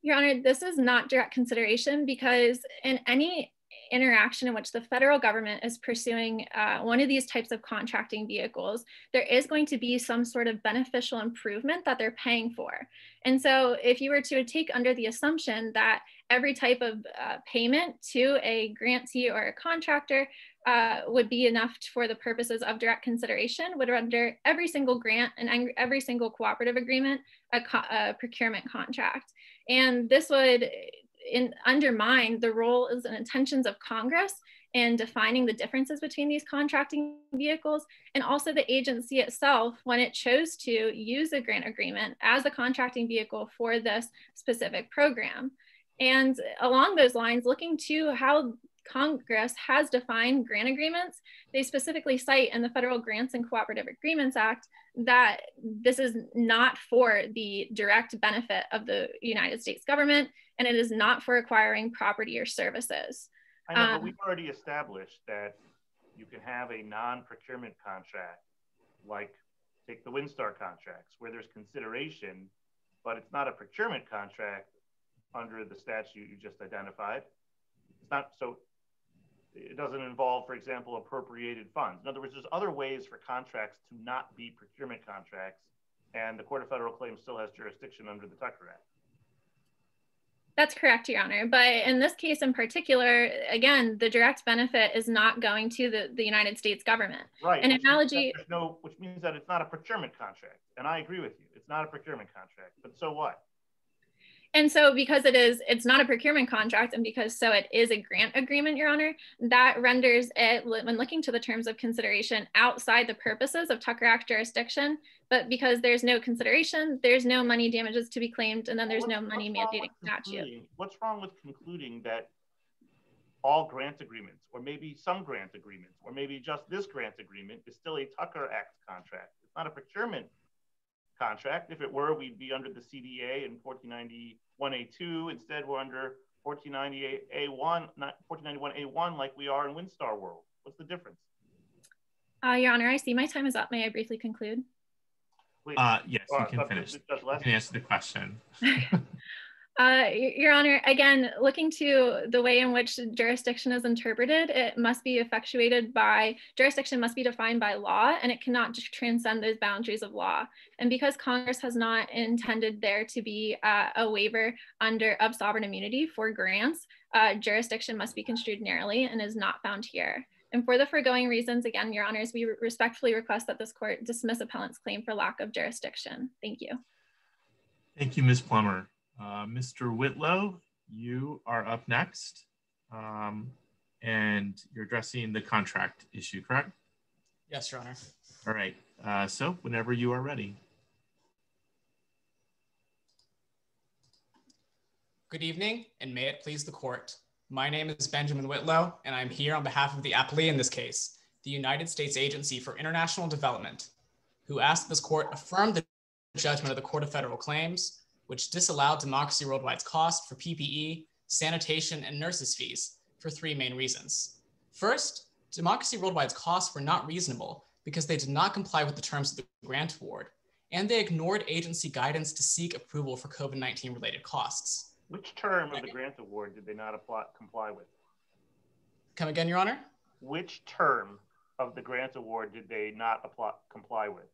Your Honor, this is not direct consideration because in any interaction in which the federal government is pursuing uh, one of these types of contracting vehicles, there is going to be some sort of beneficial improvement that they're paying for. And so if you were to take under the assumption that every type of uh, payment to a grantee or a contractor uh, would be enough for the purposes of direct consideration would render every single grant and every single cooperative agreement a, co a procurement contract. And this would in, undermine the roles and intentions of Congress in defining the differences between these contracting vehicles and also the agency itself when it chose to use a grant agreement as a contracting vehicle for this specific program. And along those lines, looking to how Congress has defined grant agreements, they specifically cite in the Federal Grants and Cooperative Agreements Act that this is not for the direct benefit of the United States government, and it is not for acquiring property or services. I know, um, but we've already established that you can have a non-procurement contract, like take the WinStar contracts, where there's consideration, but it's not a procurement contract under the statute you just identified. It's not so it doesn't involve, for example, appropriated funds. In other words, there's other ways for contracts to not be procurement contracts, and the Court of Federal Claims still has jurisdiction under the Tucker Act. That's correct, Your Honor. But in this case in particular, again, the direct benefit is not going to the, the United States government. Right. An which analogy. No, which means that it's not a procurement contract. And I agree with you. It's not a procurement contract. But so what? And so because it is, it's not a procurement contract and because so it is a grant agreement, Your Honor, that renders it, when looking to the terms of consideration outside the purposes of Tucker Act jurisdiction, but because there's no consideration, there's no money damages to be claimed, and then there's what's, no money mandating statute. What's wrong with concluding that all grant agreements, or maybe some grant agreements, or maybe just this grant agreement is still a Tucker Act contract? It's not a procurement contract. If it were, we'd be under the CDA in 1491A2. Instead, we're under 1498A1, 1491A1, like we are in WinStar World. What's the difference? Uh, Your Honor, I see my time is up. May I briefly conclude? Uh, yes, you can finish. You can answer the question. Uh, Your Honor, again, looking to the way in which jurisdiction is interpreted, it must be effectuated by, jurisdiction must be defined by law, and it cannot transcend those boundaries of law. And because Congress has not intended there to be uh, a waiver under of sovereign immunity for grants, uh, jurisdiction must be construed narrowly and is not found here. And for the foregoing reasons, again, Your Honors, we respectfully request that this court dismiss appellant's claim for lack of jurisdiction. Thank you. Thank you, Ms. Plummer. Uh, Mr. Whitlow, you are up next. Um, and you're addressing the contract issue, correct? Yes, Your Honor. All right. Uh, so whenever you are ready. Good evening, and may it please the court. My name is Benjamin Whitlow, and I'm here on behalf of the appellee in this case, the United States Agency for International Development, who asked this court affirm the judgment of the Court of Federal Claims which disallowed Democracy Worldwide's cost for PPE, sanitation, and nurses' fees for three main reasons. First, Democracy Worldwide's costs were not reasonable because they did not comply with the terms of the grant award, and they ignored agency guidance to seek approval for COVID 19 related costs. Which term of the grant award did they not apply, comply with? Come again, Your Honor? Which term of the grant award did they not apply, comply with?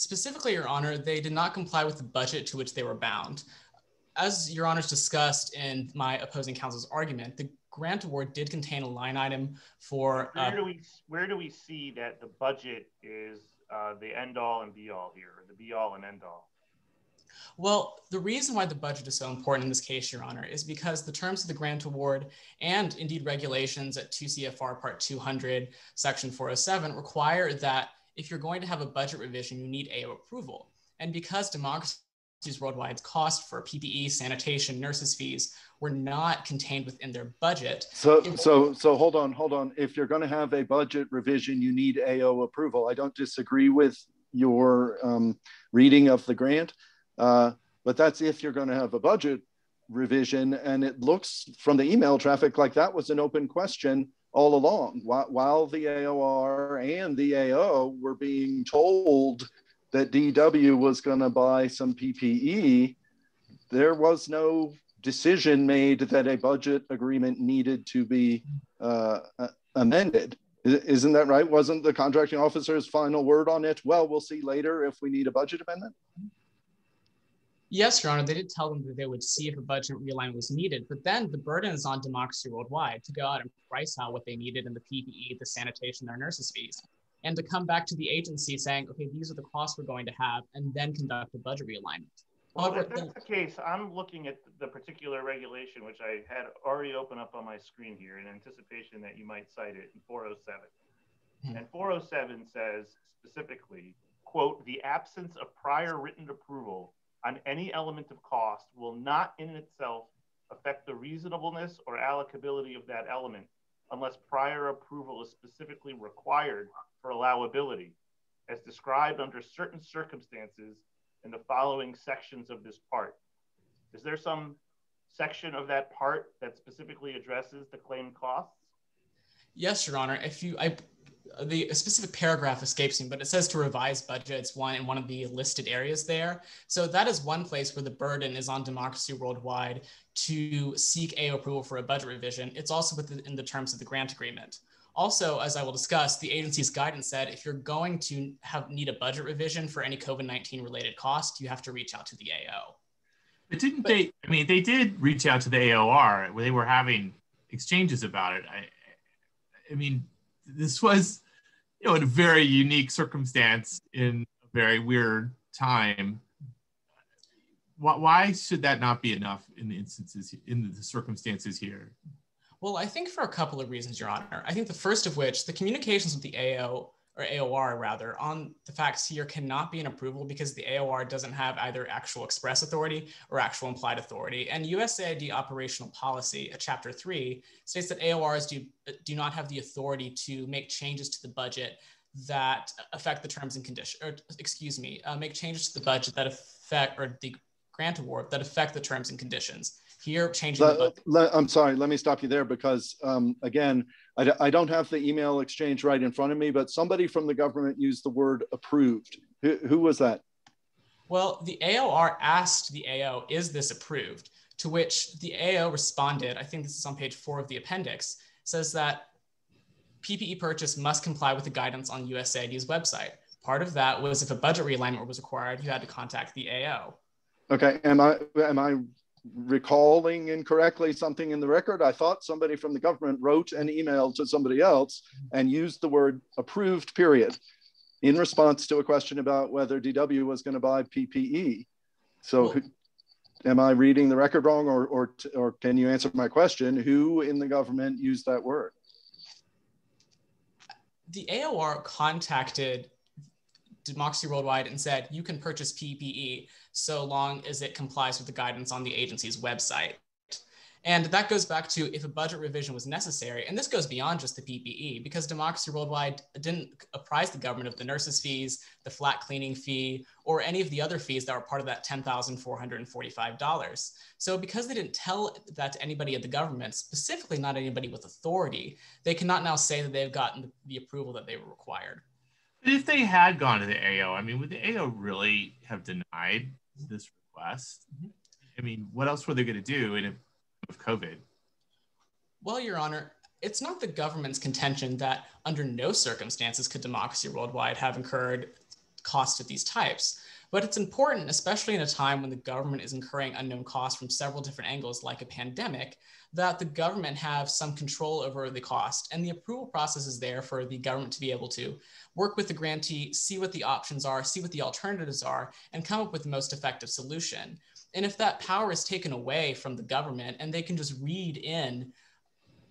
Specifically, Your Honor, they did not comply with the budget to which they were bound. As Your Honor's discussed in my opposing counsel's argument, the grant award did contain a line item for. Uh, where do we where do we see that the budget is uh, the end all and be all here, the be all and end all? Well, the reason why the budget is so important in this case, Your Honor, is because the terms of the grant award and indeed regulations at 2 CFR Part 200, Section 407 require that if you're going to have a budget revision, you need AO approval. And because Democracies Worldwide's cost for PPE, sanitation, nurses' fees were not contained within their budget. So, so, so hold on, hold on. If you're going to have a budget revision, you need AO approval. I don't disagree with your um, reading of the grant, uh, but that's if you're going to have a budget revision. And it looks from the email traffic like that was an open question all along while, the AOR and the AO were being told that DW was going to buy some PPE, there was no decision made that a budget agreement needed to be uh, amended. Isn't that right? Wasn't the contracting officer's final word on it? Well, we'll see later if we need a budget amendment. Yes, Your Honor, they did tell them that they would see if a budget realignment was needed, but then the burden is on Democracy Worldwide to go out and price out what they needed in the PPE, the sanitation, their nurses' fees, and to come back to the agency saying, okay, these are the costs we're going to have, and then conduct a budget realignment. Well, if that's the case, I'm looking at the particular regulation, which I had already opened up on my screen here in anticipation that you might cite it in 407. Hmm. And 407 says specifically, quote, the absence of prior written approval on any element of cost will not in itself affect the reasonableness or allocability of that element unless prior approval is specifically required for allowability, as described under certain circumstances in the following sections of this part. Is there some section of that part that specifically addresses the claimed costs? Yes, Your Honor. If you, I the specific paragraph escapes me, but it says to revise budgets one in one of the listed areas there. So that is one place where the burden is on democracy worldwide to seek AO approval for a budget revision. It's also within the terms of the grant agreement. Also, as I will discuss, the agency's guidance said if you're going to have need a budget revision for any COVID-19 related cost, you have to reach out to the AO. But didn't but, they? I mean, they did reach out to the AOR they were having exchanges about it. I, I mean, this was, you know, in a very unique circumstance in a very weird time. Why, why should that not be enough in the instances, in the circumstances here? Well, I think for a couple of reasons, Your Honor. I think the first of which, the communications with the AO or AOR rather, on the facts here cannot be an approval because the AOR doesn't have either actual express authority or actual implied authority. And USAID operational policy, chapter three, states that AORs do, do not have the authority to make changes to the budget that affect the terms and conditions, or excuse me, uh, make changes to the budget that affect, or the grant award that affect the terms and conditions. Here, changing let, let, I'm sorry, let me stop you there because, um, again, I, I don't have the email exchange right in front of me, but somebody from the government used the word approved. Who, who was that? Well, the AOR asked the AO, is this approved? To which the AO responded, I think this is on page four of the appendix, says that PPE purchase must comply with the guidance on USAID's website. Part of that was if a budget realignment was required, you had to contact the AO. Okay, am I am I recalling incorrectly something in the record. I thought somebody from the government wrote an email to somebody else and used the word approved, period, in response to a question about whether DW was going to buy PPE. So, am I reading the record wrong, or, or, or can you answer my question? Who in the government used that word? The AOR contacted Democracy Worldwide and said, you can purchase PPE so long as it complies with the guidance on the agency's website. And that goes back to if a budget revision was necessary, and this goes beyond just the PPE, because Democracy Worldwide didn't apprise the government of the nurses' fees, the flat cleaning fee, or any of the other fees that were part of that $10,445. So because they didn't tell that to anybody at the government, specifically not anybody with authority, they cannot now say that they've gotten the approval that they were required. But if they had gone to the AO, I mean, would the AO really have denied this request? Mm-hmm. I mean, what else were they going to do in a, of COVID? Well, Your Honor, it's not the government's contention that under no circumstances could democracy worldwide have incurred costs of these types. But it's important, especially in a time when the government is incurring unknown costs from several different angles, like a pandemic, that the government have some control over the cost. And the approval process is there for the government to be able to work with the grantee, see what the options are, see what the alternatives are, and come up with the most effective solution. And if that power is taken away from the government and they can just read in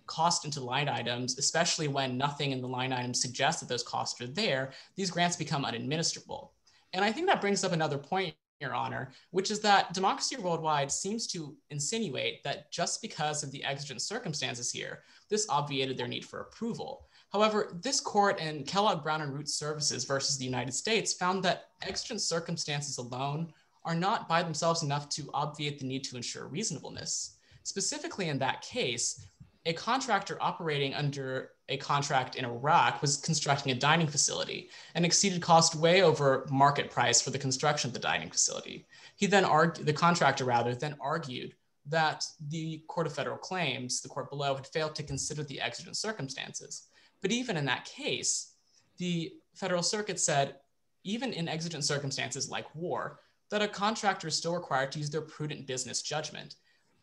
cost into line items, especially when nothing in the line items suggests that those costs are there, these grants become unadministrable. And I think that brings up another point, Your Honor, which is that Democracy Worldwide seems to insinuate that just because of the exigent circumstances here, this obviated their need for approval. However, this court in Kellogg Brown and Root Services versus the United States found that exigent circumstances alone are not by themselves enough to obviate the need to ensure reasonableness. Specifically in that case, a contractor operating under a contract in Iraq was constructing a dining facility and exceeded cost way over market price for the construction of the dining facility. He then argued, the contractor rather, then argued that the Court of Federal Claims, the court below, had failed to consider the exigent circumstances. But even in that case, the Federal Circuit said, even in exigent circumstances like war, that a contractor is still required to use their prudent business judgment.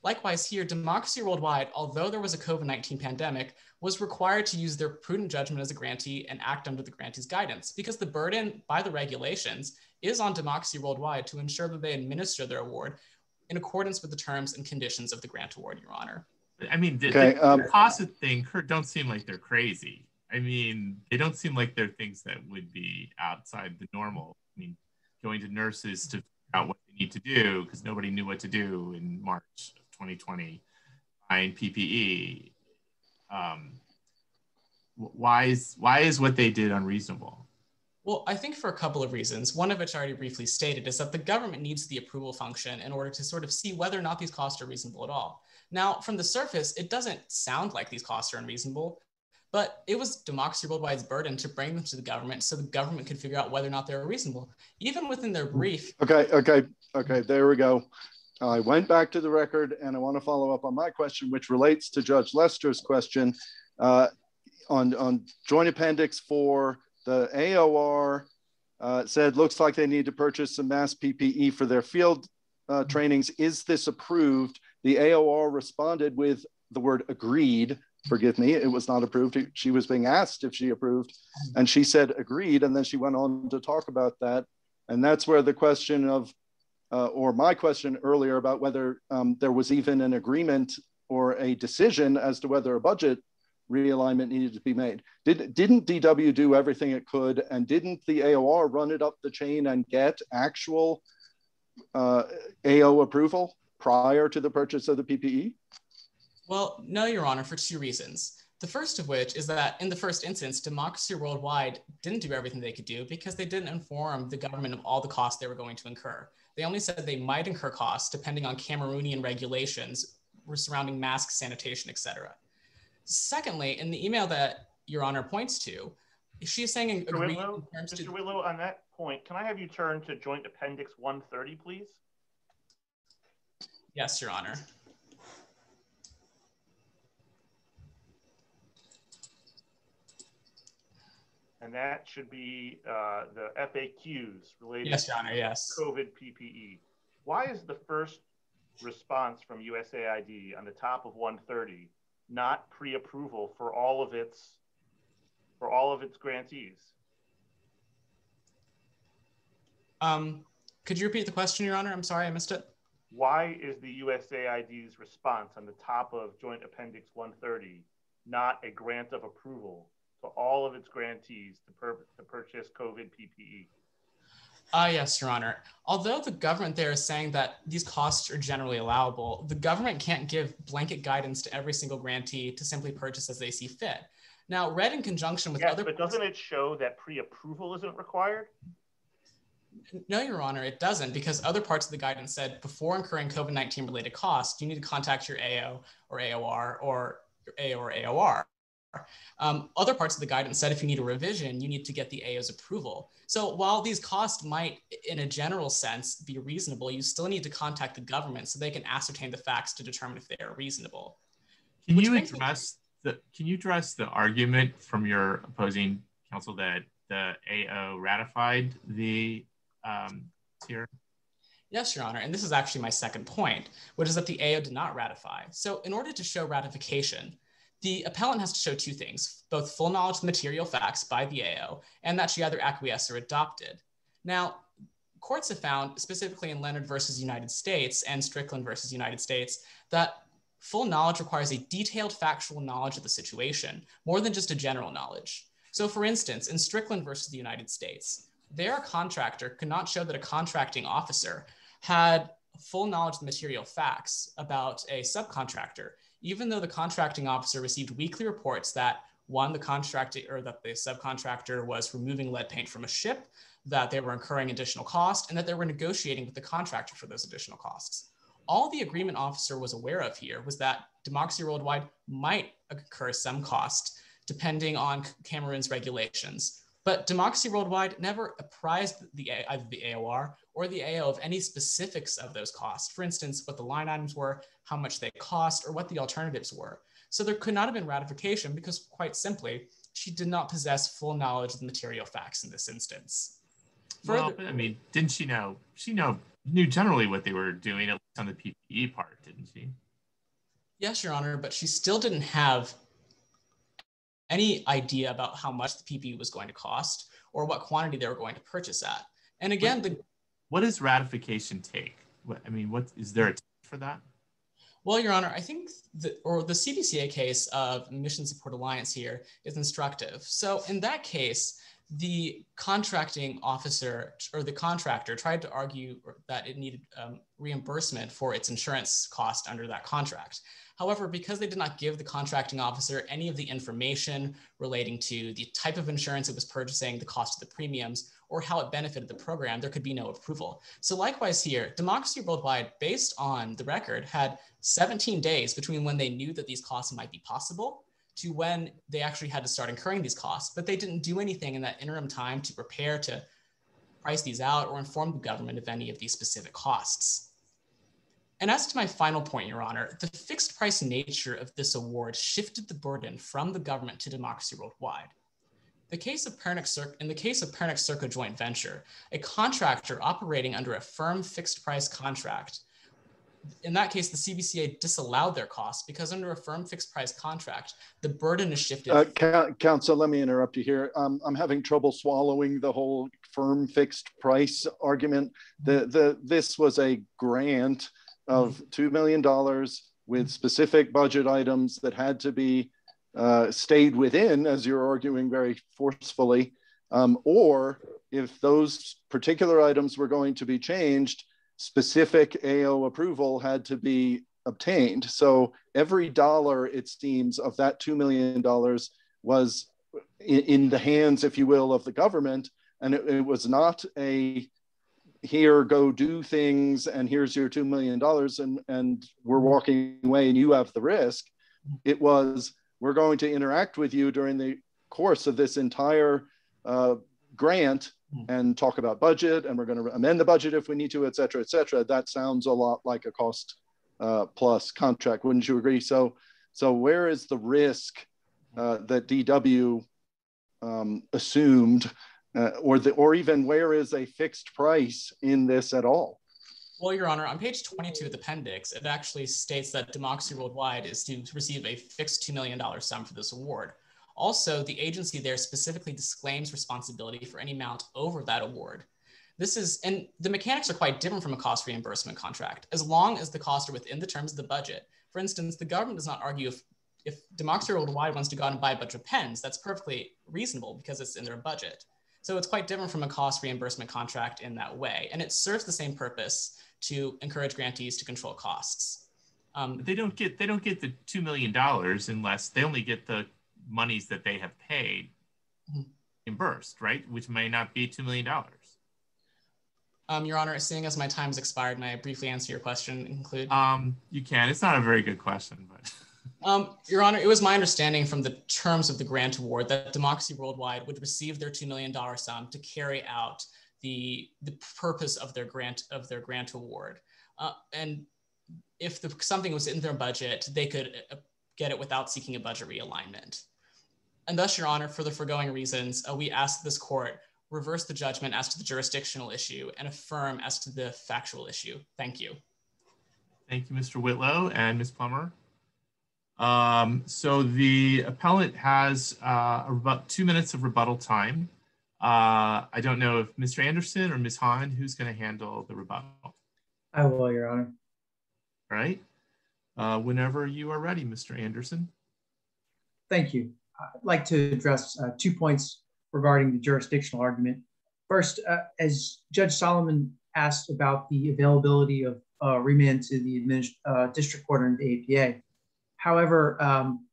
Likewise, here, Democracy Worldwide, although there was a COVID 19 pandemic, was required to use their prudent judgment as a grantee and act under the grantee's guidance because the burden by the regulations is on Democracy Worldwide to ensure that they administer their award in accordance with the terms and conditions of the grant award, Your Honor. I mean, the, okay, the, um, the cost of thing don't seem like they're crazy. I mean, they don't seem like they're things that would be outside the normal. I mean, going to nurses to figure out what they need to do because nobody knew what to do in March of 2020, buying PPE. Um, why is why is what they did unreasonable? Well, I think for a couple of reasons. One of which I already briefly stated is that the government needs the approval function in order to sort of see whether or not these costs are reasonable at all. Now, from the surface, it doesn't sound like these costs are unreasonable, but it was Democracy Worldwide's burden to bring them to the government so the government could figure out whether or not they were reasonable, even within their brief. Okay, okay, okay, there we go. I went back to the record and I want to follow up on my question, which relates to Judge Lester's question uh, on, on Joint Appendix 4. The AOR uh, said, looks like they need to purchase some mass PPE for their field uh, trainings. Is this approved? The AOR responded with the word agreed. Forgive me, it was not approved. She was being asked if she approved, and she said agreed. And then she went on to talk about that. And that's where the question of, uh, or my question earlier about whether um, there was even an agreement or a decision as to whether a budget realignment needed to be made. Did, didn't DW do everything it could? And didn't the AOR run it up the chain and get actual uh, AO approval prior to the purchase of the PPE? Well, no, Your Honor, for two reasons. The first of which is that in the first instance, Democracy Worldwide didn't do everything they could do because they didn't inform the government of all the costs they were going to incur. They only said they might incur costs depending on Cameroonian regulations surrounding mask sanitation, et cetera. Secondly, in the email that Your Honor points to, she is saying Mr. Whitlow, Mr. To... Whitlow, on that point, can I have you turn to Joint Appendix 130, please? Yes, Your Honor. And that should be uh, the FAQs related yes, Your Honor, yes. COVID PPE. Why is the first response from USAID on the top of 130 not pre-approval for all of its for all of its grantees. Um, could you repeat the question, Your Honor? I'm sorry, I missed it. Why is the USAID's response on the top of Joint Appendix 130 not a grant of approval to all of its grantees to, pur to purchase COVID PPE? Uh, yes, Your Honor. Although the government there is saying that these costs are generally allowable, the government can't give blanket guidance to every single grantee to simply purchase as they see fit. Now, read in conjunction with yes, other. But doesn't it show that pre-approval isn't required? No, Your Honor, it doesn't, because other parts of the guidance said before incurring COVID 19 related costs, you need to contact your AO or AOR or AO or AOR. Um, other parts of the guidance said if you need a revision, you need to get the AO's approval. So while these costs might, in a general sense, be reasonable, you still need to contact the government so they can ascertain the facts to determine if they are reasonable. Can you address the Can you address the argument from your opposing counsel that the AO ratified the um, tier? Yes, Your Honor. And this is actually my second point, which is that the AO did not ratify. So, in order to show ratification, the appellant has to show two things, both full knowledge of material facts by the AO and that she either acquiesced or adopted. Now, courts have found, specifically in Leonard versus United States and Strickland versus United States, that full knowledge requires a detailed factual knowledge of the situation, more than just a general knowledge. So for instance, in Strickland versus the United States, their contractor could not show that a contracting officer had full knowledge of the material facts about a subcontractor even though the contracting officer received weekly reports that one, the contractor or that the subcontractor was removing lead paint from a ship, that they were incurring additional cost, and that they were negotiating with the contractor for those additional costs. All the agreement officer was aware of here was that Democracy Worldwide might incur some cost depending on Cameroon's regulations. But Democracy Worldwide never apprised the, either the AOR or the AO of any specifics of those costs. For instance, what the line items were, how much they cost, or what the alternatives were. So there could not have been ratification because, quite simply, she did not possess full knowledge of the material facts in this instance. Further, well, I mean, didn't she know? She know knew generally what they were doing, at least on the PPE part, didn't she? Yes, Your Honor, but she still didn't have any idea about how much the PPE was going to cost or what quantity they were going to purchase at. And again, the what does ratification take? What, I mean, what is there a for that? Well, Your Honor, I think the or the CBCA case of Mission Support Alliance here is instructive. So in that case, the contracting officer or the contractor tried to argue that it needed um, reimbursement for its insurance cost under that contract. However, because they did not give the contracting officer any of the information relating to the type of insurance it was purchasing, the cost of the premiums, or how it benefited the program, there could be no approval. So likewise here, Democracy Worldwide, based on the record, had 17 days between when they knew that these costs might be possible to when they actually had to start incurring these costs, but they didn't do anything in that interim time to prepare to price these out or inform the government of any of these specific costs. And as to my final point, Your Honor, the fixed price nature of this award shifted the burden from the government to Democracy Worldwide. The case of in the case of Pernix Serka joint venture, a contractor operating under a firm fixed price contract in that case, the CBCA disallowed their costs because under a firm fixed price contract, the burden is shifted. Uh, counsel, let me interrupt you here. Um, I'm having trouble swallowing the whole firm fixed price argument. The, the, this was a grant of $2 million with specific budget items that had to be uh, stayed within, as you're arguing very forcefully, um, or if those particular items were going to be changed, specific AO approval had to be obtained. So every dollar, it seems, of that $2 million was in, in the hands, if you will, of the government. And it, it, was not a here, go do things, and here's your $2 million, and, and and we're walking away and you have the risk. It was, we're going to interact with you during the course of this entire uh, grant Hmm. and talk about budget and we're going to amend the budget if we need to, et cetera, et cetera. That sounds a lot like a cost uh, plus contract. Wouldn't you agree? So, so where is the risk uh, that DW um, assumed uh, or, the, or even where is a fixed price in this at all? Well, Your Honor, on page 22 of the appendix, it actually states that Democracy Worldwide is to receive a fixed $2 million sum for this award. Also, the agency there specifically disclaims responsibility for any amount over that award. This is, and the mechanics are quite different from a cost reimbursement contract, as long as the costs are within the terms of the budget. For instance, the government does not argue if, if Democracy Worldwide wants to go out and buy a bunch of pens, that's perfectly reasonable because it's in their budget. So it's quite different from a cost reimbursement contract in that way. And it serves the same purpose to encourage grantees to control costs. Um, they don't get they don't get the two million dollars unless they only get the monies that they have paid mm-hmm. reimbursed, right? Which may not be $2 million. Um, your Honor, seeing as my time has expired, may I briefly answer your question and conclude? Um, you can. It's not a very good question, but. um, your Honor, it was my understanding from the terms of the grant award that Democracy Worldwide would receive their $2 million sum to carry out the, the purpose of their grant of their grant award. Uh, and if the, something was in their budget, they could uh, get it without seeking a budget realignment. And thus, Your Honor, for the foregoing reasons, uh, we ask this court reverse the judgment as to the jurisdictional issue and affirm as to the factual issue. Thank you. Thank you, Mr. Whitlow and Ms. Plummer. Um, so the appellant has uh, about two minutes of rebuttal time. Uh, I don't know if Mr. Anderson or Ms. Han, who's going to handle the rebuttal? I will, Your Honor. All right. Uh, whenever you are ready, Mr. Anderson. Thank you. I'd like to address uh, two points regarding the jurisdictional argument. First, uh, as Judge Solomson asked about the availability of uh, remand to the uh, district court under the APA. However, um,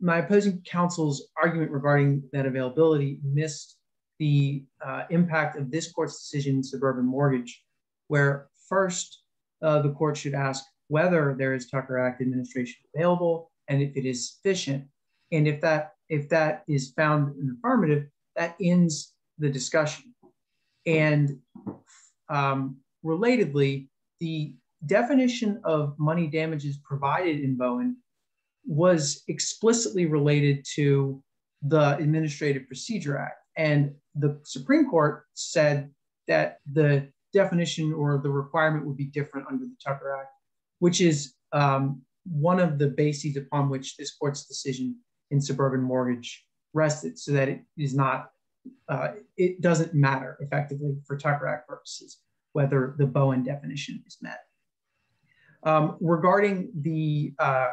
my opposing counsel's argument regarding that availability missed the uh, impact of this court's decision in suburban mortgage, where first uh, the court should ask whether there is Tucker Act administration available and if it is sufficient. And if that if that is found in affirmative, that ends the discussion. And um, relatedly, the definition of money damages provided in Bowen was explicitly related to the Administrative Procedure Act. And the Supreme Court said that the definition or the requirement would be different under the Tucker Act, which is um, one of the bases upon which this court's decision in suburban mortgage rested, so that it is not, uh, it doesn't matter effectively for Tucker Act purposes whether the Bowen definition is met. Um, regarding the uh,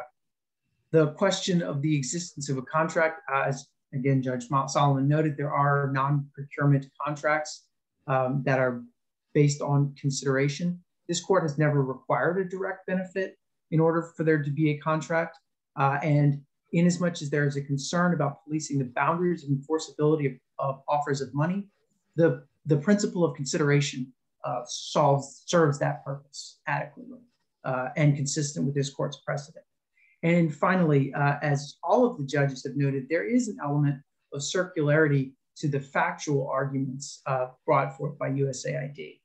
the question of the existence of a contract, as again Judge Solomson noted, there are non-procurement contracts um, that are based on consideration. This court has never required a direct benefit in order for there to be a contract. Uh, and in as much as there is a concern about policing the boundaries and enforceability of, of offers of money, the, the principle of consideration uh, solves, serves that purpose adequately uh, and consistent with this court's precedent. And finally, uh, as all of the judges have noted, there is an element of circularity to the factual arguments uh, brought forth by USAID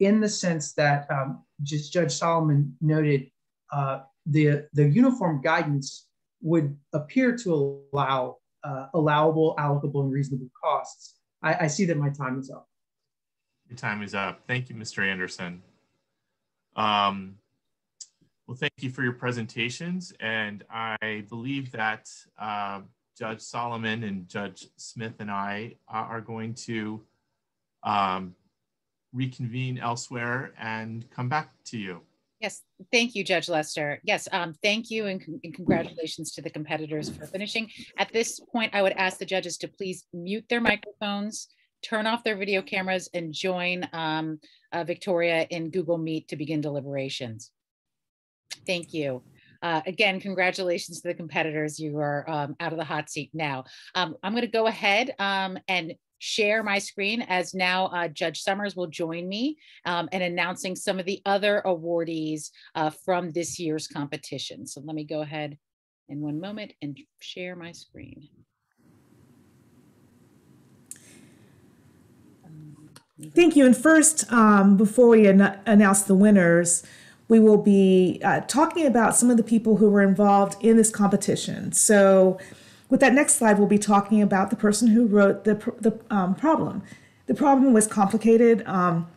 in the sense that um, just Judge Solomson noted uh, the, the uniform guidance would appear to allow uh, allowable, allocable, and reasonable costs. I, I see that my time is up. Your time is up. Thank you, Mr. Anderson. Um, well, thank you for your presentations. And I believe that uh, Judge Solomson and Judge Smith and I are going to um, reconvene elsewhere and come back to you. Yes, thank you, Judge Lester. Yes, um, thank you and, and, congratulations to the competitors for finishing. At this point, I would ask the judges to please mute their microphones, turn off their video cameras, and join um, uh, Victoria in Google Meet to begin deliberations. Thank you. Uh, again, congratulations to the competitors. You are um, out of the hot seat now. Um, I'm going to go ahead um, and share my screen as now uh, Judge Somers will join me um, in announcing some of the other awardees uh, from this year's competition. So let me go ahead in one moment and share my screen. Thank you. And first, um, before we an announce the winners, we will be uh, talking about some of the people who were involved in this competition. So, with that next slide, we'll be talking about the person who wrote the, the um, problem. The problem was complicated. Um,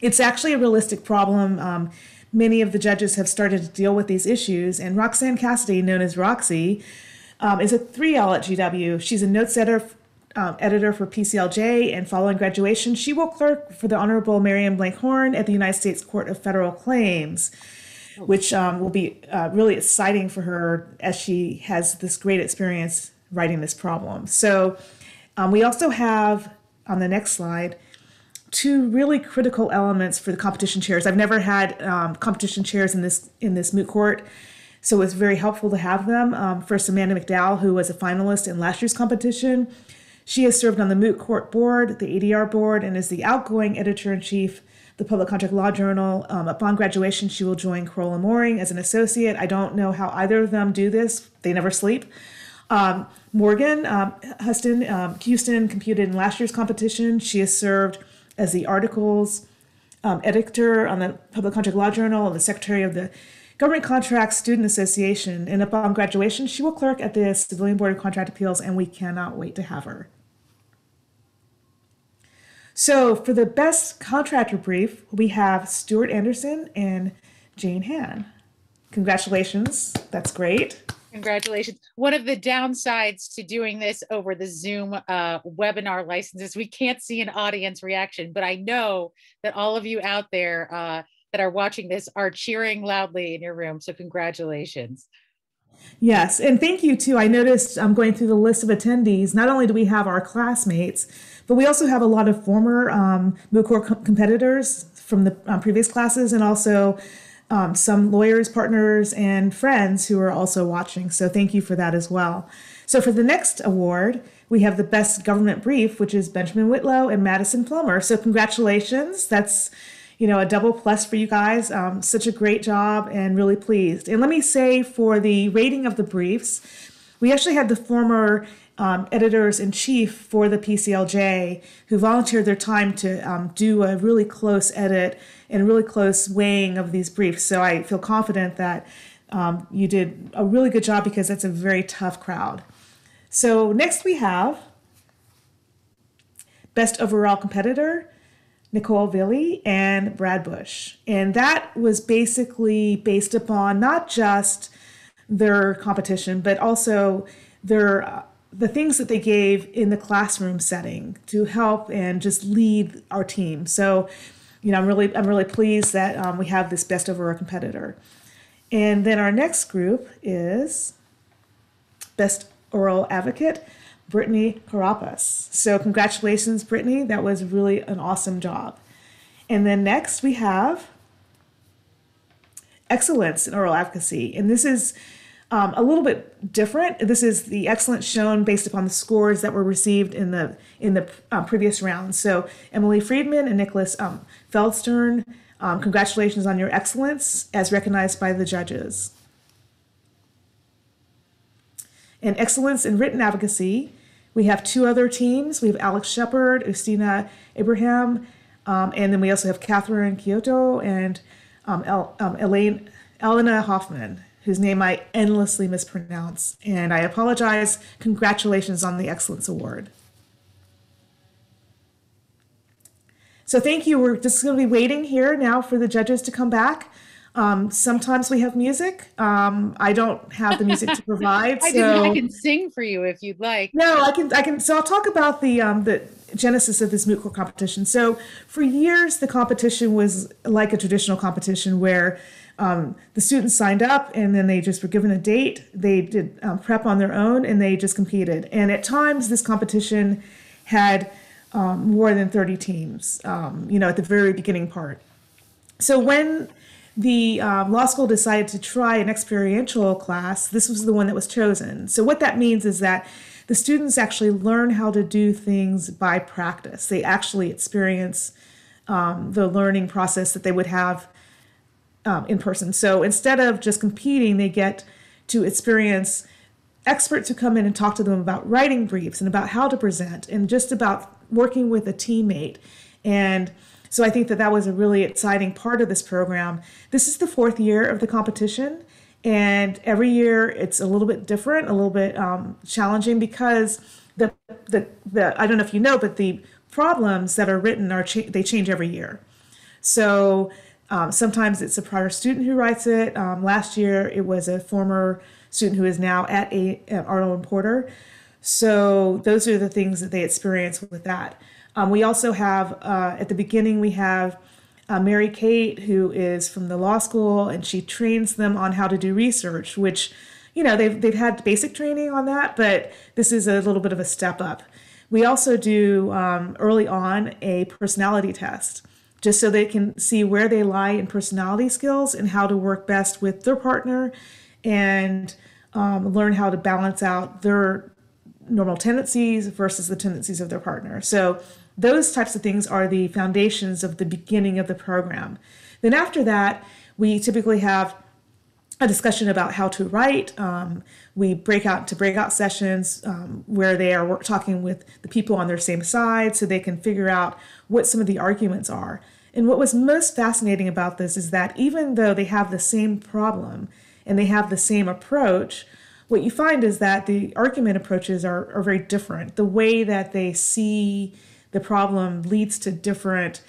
it's actually a realistic problem. Um, many of the judges have started to deal with these issues, and Roxanne Cassidy, known as Roxy, um, is a 3L at GW. She's a note setter um, editor for PCLJ, and following graduation, she will clerk for the Honorable Marian Blank Horn at the United States Court of Federal Claims, which um, will be uh, really exciting for her as she has this great experience writing this problem. So um, we also have on the next slide two really critical elements for the competition chairs. I've never had um, competition chairs in this in this moot court. So it's very helpful to have them. Um, first, Amanda McDowell, who was a finalist in last year's competition, she has served on the Moot Court Board, the ADR Board, and is the outgoing editor in chief the Public Contract Law Journal. Um, upon graduation, she will join Crowell and Moring as an associate. I don't know how either of them do this, they never sleep. Um, Morgan um, Huston, um, Houston competed in last year's competition. She has served as the articles um, editor on the Public Contract Law Journal and the secretary of the Government Contracts Student Association. And upon graduation, she will clerk at the Civilian Board of Contract Appeals, and we cannot wait to have her. So for the best contractor brief, we have Stuart Anderson and Jane Han. Congratulations. That's great. Congratulations. One of the downsides to doing this over the Zoom uh, webinar licenses, we can't see an audience reaction, but I know that all of you out there uh, that are watching this are cheering loudly in your room. So congratulations. Yes, and thank you too. I noticed I'm um, going through the list of attendees. Not only do we have our classmates, but we also have a lot of former um, moot court competitors from the um, previous classes and also um, some lawyers, partners, and friends who are also watching. So thank you for that as well. So for the next award, we have the best government brief, which is Benjamin Whitlow and Madison Plummer. So congratulations. That's you know a double plus for you guys. Um, such a great job and really pleased. And let me say for the rating of the briefs, we actually had the former um, editors in chief for the PCLJ who volunteered their time to um, do a really close edit and really close weighing of these briefs. So I feel confident that um, you did a really good job because that's a very tough crowd. So next we have best overall competitor. Nicole Villi, and Brad Bush. And that was basically based upon not just their competition, but also their uh, the things that they gave in the classroom setting to help and just lead our team. So, you know, I'm really I'm really pleased that um, we have this best over competitor. And then our next group is best oral advocate. Brittany Carapas. So congratulations, Brittany. That was really an awesome job. And then next we have excellence in oral advocacy. And this is um, a little bit different. This is the excellence shown based upon the scores that were received in the in the uh, previous round. So Emily Friedman and Nicholas um, Feldstern, um, congratulations on your excellence as recognized by the judges. And excellence in written advocacy, we have two other teams. We have Alex Shepard, Ustina Abraham, um, and then we also have Catherine Kyoto and um, El, um, Elaine, Elena Hoffman, whose name I endlessly mispronounce. And I apologize. Congratulations on the Excellence Award. So thank you. We're just going to be waiting here now for the judges to come back. Um, sometimes we have music. Um, I don't have the music to provide. I, so can, I can sing for you if you'd like. No, I can. I can. So I'll talk about the um, the genesis of this moot court competition. So for years, the competition was like a traditional competition where um, the students signed up and then they just were given a date. They did um, prep on their own and they just competed. And at times, this competition had um, more than 30 teams. Um, you know, at the very beginning part. So when the um, law school decided to try an experiential class, this was the one that was chosen. So, what that means is that the students actually learn how to do things by practice. They actually experience um, the learning process that they would have um, in person. So, instead of just competing, they get to experience experts who come in and talk to them about writing briefs and about how to present and just about working with a teammate and so I think that that was a really exciting part of this program. This is the fourth year of the competition, and every year it's a little bit different, a little bit um, challenging because the, the the I don't know if you know, but the problems that are written are cha- they change every year. So um, sometimes it's a prior student who writes it. Um, last year it was a former student who is now at a at Arnold and Porter. So those are the things that they experience with that. Um, we also have, uh, at the beginning, we have uh, Mary Kate, who is from the law school, and she trains them on how to do research, which, you know, they've, they've had basic training on that, but this is a little bit of a step up. We also do um, early on a personality test, just so they can see where they lie in personality skills and how to work best with their partner and um, learn how to balance out their normal tendencies versus the tendencies of their partner. So those types of things are the foundations of the beginning of the program. Then after that, we typically have a discussion about how to write. Um, we break out into breakout sessions um, where they are talking with the people on their same side so they can figure out what some of the arguments are. And what was most fascinating about this is that even though they have the same problem and they have the same approach, what you find is that the argument approaches are, are very different. The way that they see the problem leads to different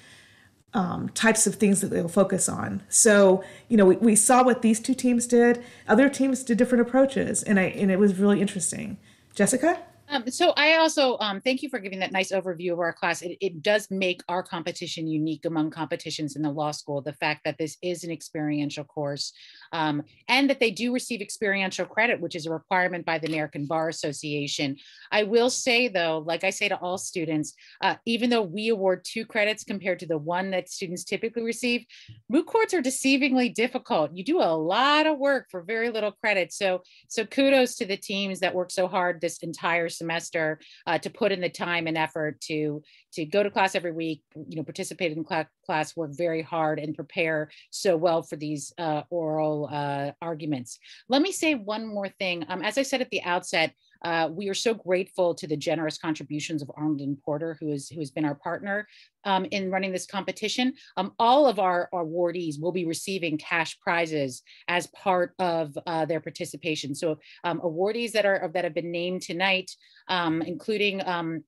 um, types of things that they'll focus on. So, you know, we, we saw what these two teams did. Other teams did different approaches, and I and it was really interesting. Jessica? Um, so I also um, thank you for giving that nice overview of our class. It, it, does make our competition unique among competitions in the law school. The fact that this is an experiential course um, and that they do receive experiential credit, which is a requirement by the American Bar Association. I will say though, like I say to all students, uh, even though we award two credits compared to the one that students typically receive, moot courts are deceivingly difficult. You do a lot of work for very little credit. So, so kudos to the teams that work so hard this entire semester uh, to put in the time and effort to to go to class every week, you know, participate in class, class work very hard and prepare so well for these uh, oral uh, arguments. Let me say one more thing. Um, as I said at the outset, uh, we are so grateful to the generous contributions of and Porter, who, is, who has been our partner um, in running this competition. Um, all of our, awardees will be receiving cash prizes as part of uh, their participation. So um, awardees that are that have been named tonight, um, including um,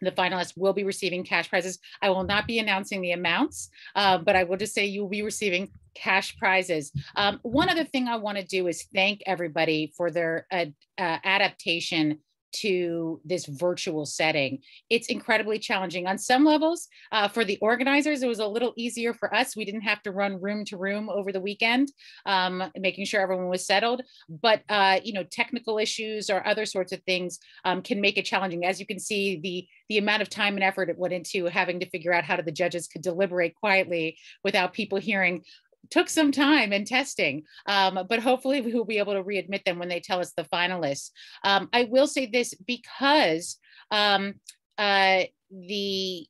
the finalists will be receiving cash prizes. I will not be announcing the amounts, uh, but I will just say you will be receiving cash prizes. Um, one other thing I want to do is thank everybody for their uh, uh, adaptation to this virtual setting. It's incredibly challenging on some levels. Uh, for the organizers, it was a little easier for us. We didn't have to run room to room over the weekend, um, making sure everyone was settled. But uh, you know, technical issues or other sorts of things um, can make it challenging. As you can see, the the amount of time and effort it went into having to figure out how the judges could deliberate quietly without people hearing took some time and testing, um, but hopefully we will be able to readmit them when they tell us the finalists. Um, I will say this because um, uh, the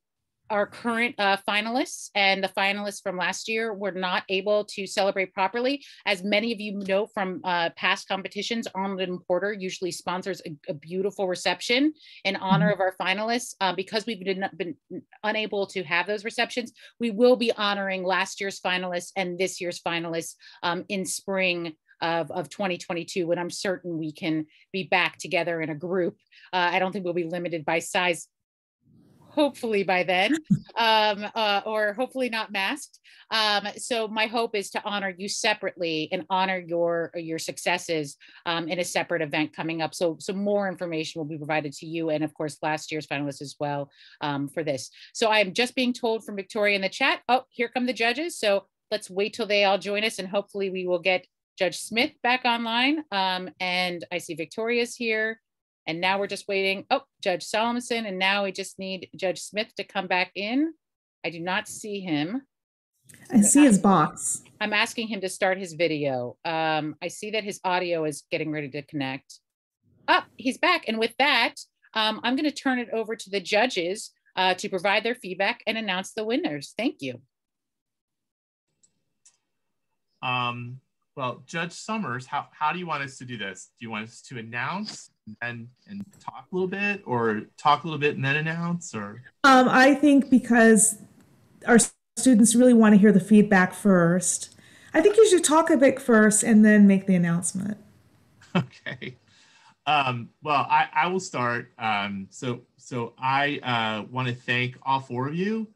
our current uh, finalists and the finalists from last year were not able to celebrate properly. As many of you know from uh, past competitions, Arnold and Porter usually sponsors a, a beautiful reception in honor mm-hmm. of our finalists. Uh, because we've been, been unable to have those receptions, we will be honoring last year's finalists and this year's finalists um, in spring of, of 2022 when I'm certain we can be back together in a group. Uh, I don't think we'll be limited by size hopefully by then, um, uh, or hopefully not masked. Um, so my hope is to honor you separately and honor your your successes um, in a separate event coming up. So so more information will be provided to you and of course last year's finalists as well um, for this. So I am just being told from Victoria in the chat. Oh, here come the judges. So let's wait till they all join us and hopefully we will get Judge Smith back online. Um, and I see Victoria's here. And now we're just waiting. Oh, Judge Solomson. And now we just need Judge Smith to come back in. I do not see him. I see his box. I'm asking him to start his video. Um, I see that his audio is getting ready to connect. Up, oh, he's back. And with that, um, I'm going to turn it over to the judges uh, to provide their feedback and announce the winners. Thank you. Um, well, Judge Somers, how, how do you want us to do this? Do you want us to announce and and talk a little bit, or talk a little bit and then announce, or? Um, I think because our students really want to hear the feedback first. I think you should talk a bit first and then make the announcement. Okay. Um, well, I, I will start. Um, so so I uh, want to thank all four of you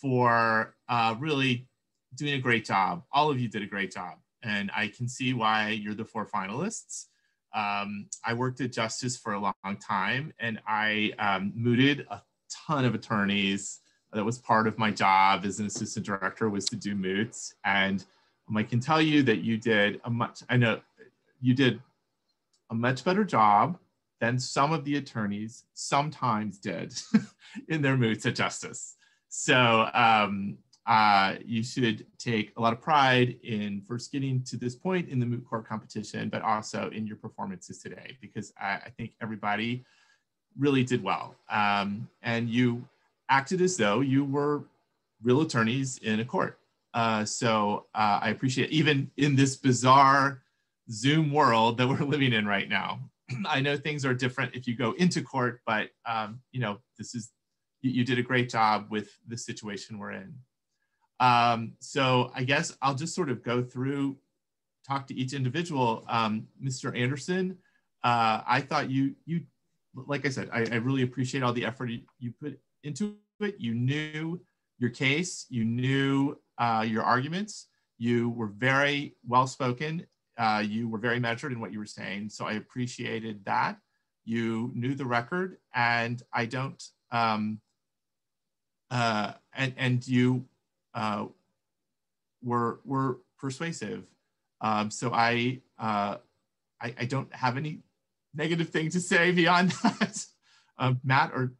for uh, really doing a great job. All of you did a great job and I can see why you're the four finalists. Um, I worked at Justice for a long time, and I um, mooted a ton of attorneys. That was part of my job as an assistant director was to do moots, and um, I can tell you that you did a much. I know you did a much better job than some of the attorneys sometimes did in their moots at Justice. So um, uh, you should take a lot of pride in first getting to this point in the moot court competition, but also in your performances today, because I, I think everybody really did well. Um, and you acted as though you were real attorneys in a court. Uh, so uh, I appreciate even in this bizarre Zoom world that we're living in right now. I know things are different if you go into court, but um, you know this is you, you did a great job with the situation we're in. Um, so I guess I'll just sort of go through, talk to each individual. Um, Mr. Anderson, uh, I thought you, you, like I said, I, I really appreciate all the effort you, put into it. You knew your case, you knew uh, your arguments, you were very well spoken, uh, you were very measured in what you were saying. So I appreciated that. You knew the record, and I don't, um, uh, and, and you uh, were were persuasive. Um, so I, uh, I, I don't have any negative thing to say beyond that. Um, Matt or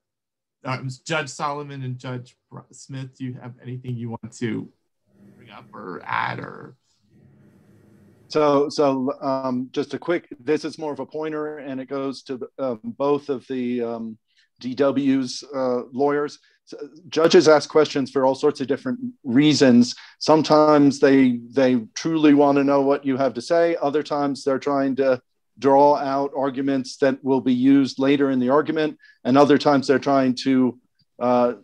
um, Judge Solomson and Judge Smith, do you have anything you want to bring up or add or? So, so um, just a quick. This is more of a pointer, and it goes to um, both of the um, DW's uh, lawyers judges ask questions for all sorts of different reasons. Sometimes they they truly want to know what you have to say. Other times they're trying to draw out arguments that will be used later in the argument. And other times they're trying to uh,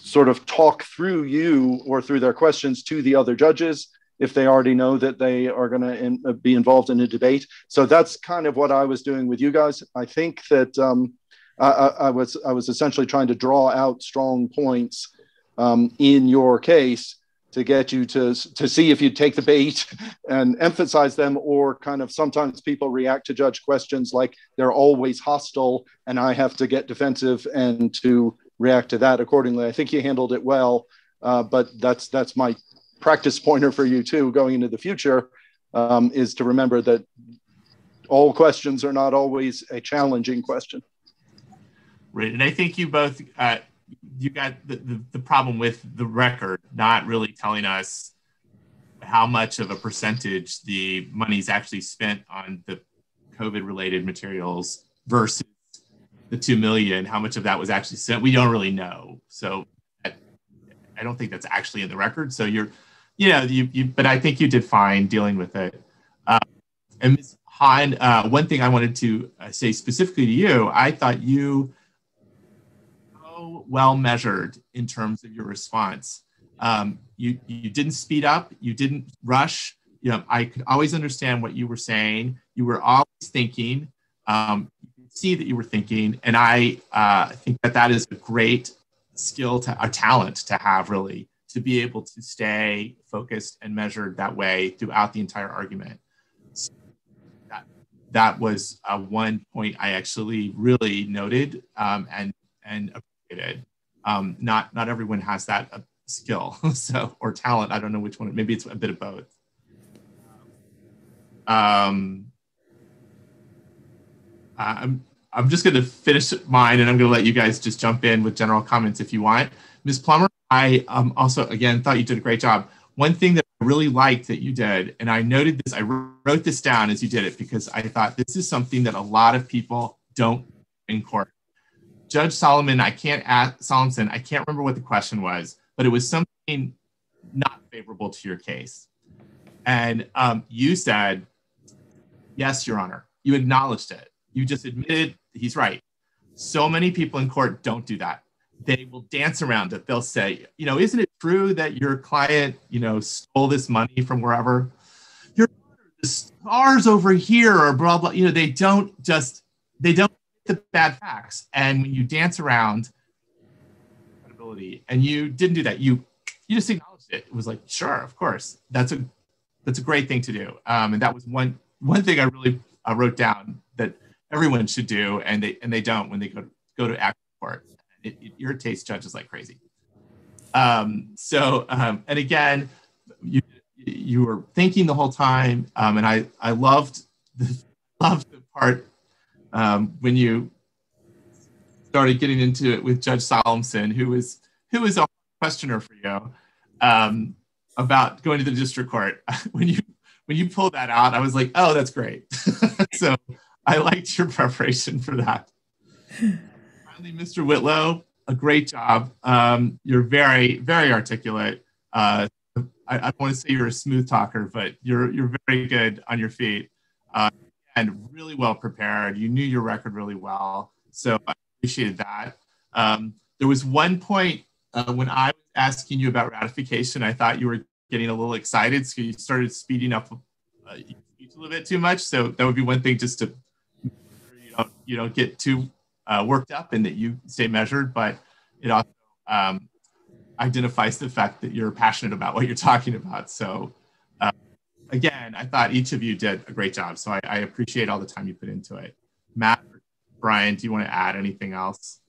sort of talk through you or through their questions to the other judges if they already know that they are going to be involved in a debate. So that's kind of what i was doing with you guys. I think that um, I, I, was I was essentially trying to draw out strong points um, in your case to get you to to see if you'd take the bait and emphasize them or kind of sometimes people react to judge questions like they're always hostile and i have to get defensive and to react to that accordingly. I think you handled it well uh, but that's that's my practice pointer for you too going into the future um, is to remember that all questions are not always a challenging question right and i think you both uh, you got the, the, the problem with the record not really telling us how much of a percentage the money's actually spent on the COVID related materials versus the 2 million, how much of that was actually sent. We don't really know. So I, I don't think that's actually in the record. So you're, you know, you, you but I think you did fine dealing with it. Uh, and Ms. Han, uh, one thing I wanted to uh, say specifically to you, I thought you well measured in terms of your response. Um, you you didn't speed up, you didn't rush. You know, I could always understand what you were saying. You were always thinking. Um, see that you were thinking, and I uh, think that that is a great skill to a talent to have really to be able to stay focused and measured that way throughout the entire argument. So that, that was uh, one point I actually really noted um, and and um, not not everyone has that uh, skill, so or talent. I don't know which one. Maybe it's a bit of both. Um, I'm I'm just going to finish mine, and I'm going to let you guys just jump in with general comments if you want. Ms. Plummer, I um, also again thought you did a great job. One thing that I really liked that you did, and I noted this, I wrote this down as you did it because I thought this is something that a lot of people don't in court. Judge Solomson, I can't ask Solomson, I can't remember what the question was, but it was something not favorable to your case. And um, you said, yes, Your Honor. You acknowledged it. You just admitted he's right. So many people in court don't do that. They will dance around it. They'll say, you know, isn't it true that your client, you know, stole this money from wherever? Your the stars over here or blah blah. You know, they don't just they don't the bad facts. And when you dance around credibility, and you didn't do that, you you just acknowledged it. It was like, sure, of course, that's a that's a great thing to do. Um, and that was one one thing I really uh, wrote down that everyone should do, and they and they don't when they go go to act court. It, it irritates judges like crazy. Um, so um, and again, you you were thinking the whole time, um, and I I loved the loved the part um, when you started getting into it with Judge Solomson, who was who was a questioner for you um, about going to the district court. when you when you pulled that out, I was like, oh, that's great. so I liked your preparation for that. Finally, Mr. Whitlow, a great job. Um, you're very, very articulate. Uh, I, I, don't want to say you're a smooth talker, but you're you're very good on your feet. Uh, and really well prepared. You knew your record really well. So I appreciated that. Um, there was one point uh, when I was asking you about ratification, I thought you were getting a little excited. So you started speeding up uh, a little bit too much. So that would be one thing just to you don't, you don't get too uh, worked up and that you stay measured. But it also um, identifies the fact that you're passionate about what you're talking about. So again, I thought each of you did a great job. So I, I appreciate all the time you put into it. Matt, Brian, do you want to add anything else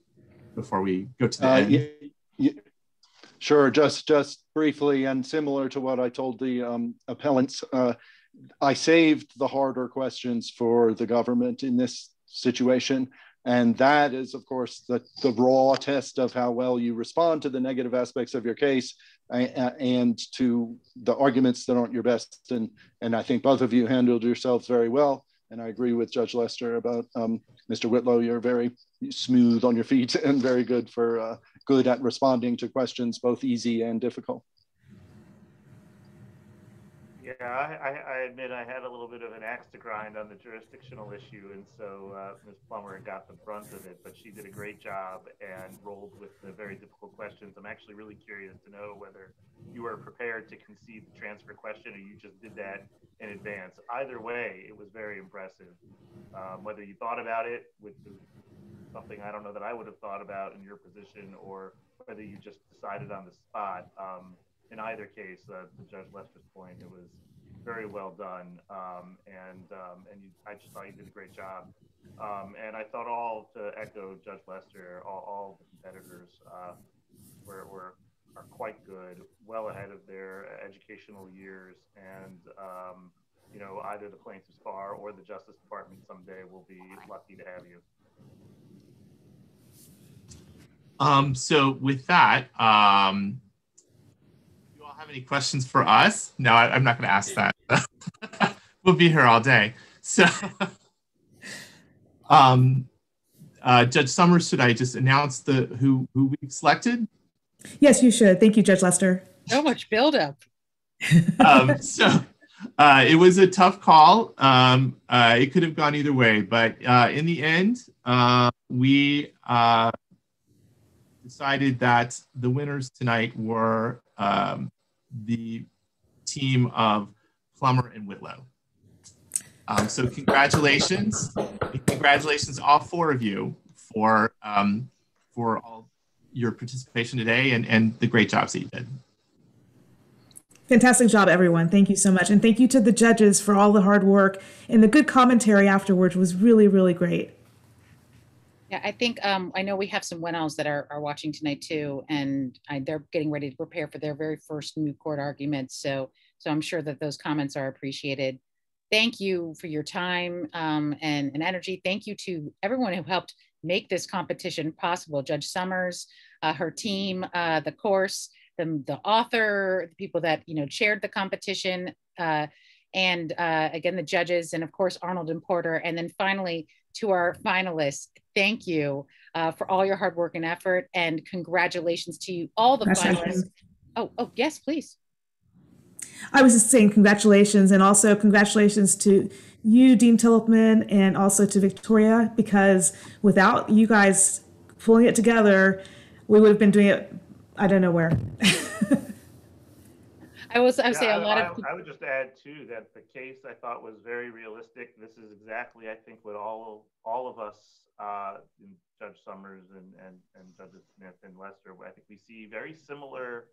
before we go to the uh, end? Yeah, yeah. Sure, just just briefly and similar to what I told the um, appellants, uh, I saved the harder questions for the government in this situation. And that is, of course, the, the raw test of how well you respond to the negative aspects of your case and to the arguments that aren't your best. And, and I think both of you handled yourselves very well. And I agree with Judge Lester about um, Mr. Whitlow. You're very smooth on your feet and very good for uh, good at responding to questions, both easy and difficult. Yeah, I, I, admit I had a little bit of an axe to grind on the jurisdictional issue, and so uh, Ms. Plummer got the brunt of it, but she did a great job and rolled with the very difficult questions. I'm actually really curious to know whether you were prepared to concede the transfer question or you just did that in advance. Either way, it was very impressive. Um, whether you thought about it which is something I don't know that I would have thought about in your position or whether you just decided on the spot. Um, in either case, uh, Judge Lester's point, it was very well done, um, and um, and you, I just thought you did a great job. Um, and I thought all to echo Judge Lester, all, all the competitors uh, were, were are quite good, well ahead of their educational years, and um, you know either the plaintiff's bar or the Justice Department someday will be lucky to have you. Um, so with that, um, have any questions for us? No, I, am not going to ask that. we'll be here all day. So, um, uh, Judge Somers, should I just announce the who who we've selected? Yes, you should. Thank you, Judge Lester. So much buildup. um, so uh, it was a tough call. Um, uh, it could have gone either way, but uh, in the end, uh, we uh, decided that the winners tonight were um, the team of Plummer and Whitlow. Um, so congratulations, congratulations all four of you for um, for all your participation today and, and the great jobs that you did. Fantastic job, everyone. Thank you so much. And thank you to the judges for all the hard work and the good commentary afterwards was really, really great. Yeah, I think um, I know we have some 1Ls that are, are watching tonight too, and I, they're getting ready to prepare for their very first moot court arguments. So, so I'm sure that those comments are appreciated. Thank you for your time um, and, and energy. Thank you to everyone who helped make this competition possible. Judge Somers, uh, her team, uh, the course, the, the author, the people that you know chaired the competition, uh, and uh, again the judges, and of course Arnold and Porter, and then finally to our finalists, thank you uh, for all your hard work and effort, and congratulations to you, all the finalists. Oh, oh, yes, please. I was just saying congratulations, and also congratulations to you, Dean Tillipman, and also to Victoria, because without you guys pulling it together, we would have been doing it, I don't know where. I was, I would yeah, say a lot I, of. I would just add too that the case I thought was very realistic. This is exactly, I think, what all all of us, uh, Judge Somers and and and Judge Smith and Lester, I think we see very similar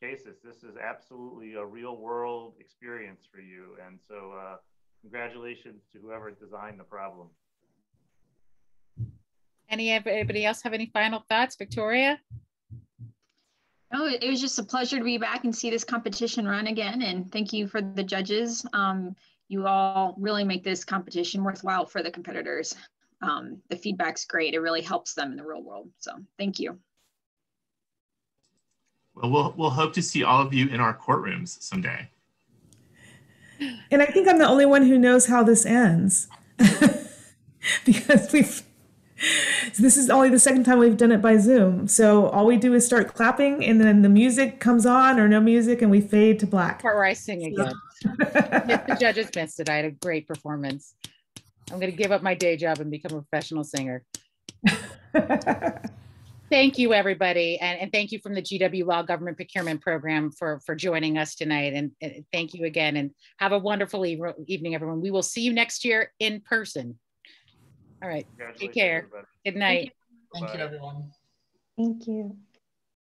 cases. This is absolutely a real world experience for you, and so uh, congratulations to whoever designed the problem. Any anybody else have any final thoughts, Victoria? No, it was just a pleasure to be back and see this competition run again. And thank you for the judges. Um, you all really make this competition worthwhile for the competitors. Um, the feedback's great. It really helps them in the real world. So thank you. Well, we'll, we'll hope to see all of you in our courtrooms someday. And I think I'm the only one who knows how this ends because we've this is only the second time we've done it by Zoom. So all we do is start clapping, and then the music comes on, or no music, and we fade to black. Part where I sing again. if the judges missed it, I had a great performance. I'm going to give up my day job and become a professional singer. thank you, everybody, and, and thank you from the GW Law Government Procurement Program for for joining us tonight. And, and thank you again, and have a wonderful e evening, everyone. We will see you next year in person. All right. Take care. Everybody. Good night. Thank you, Thank you everyone. Thank you.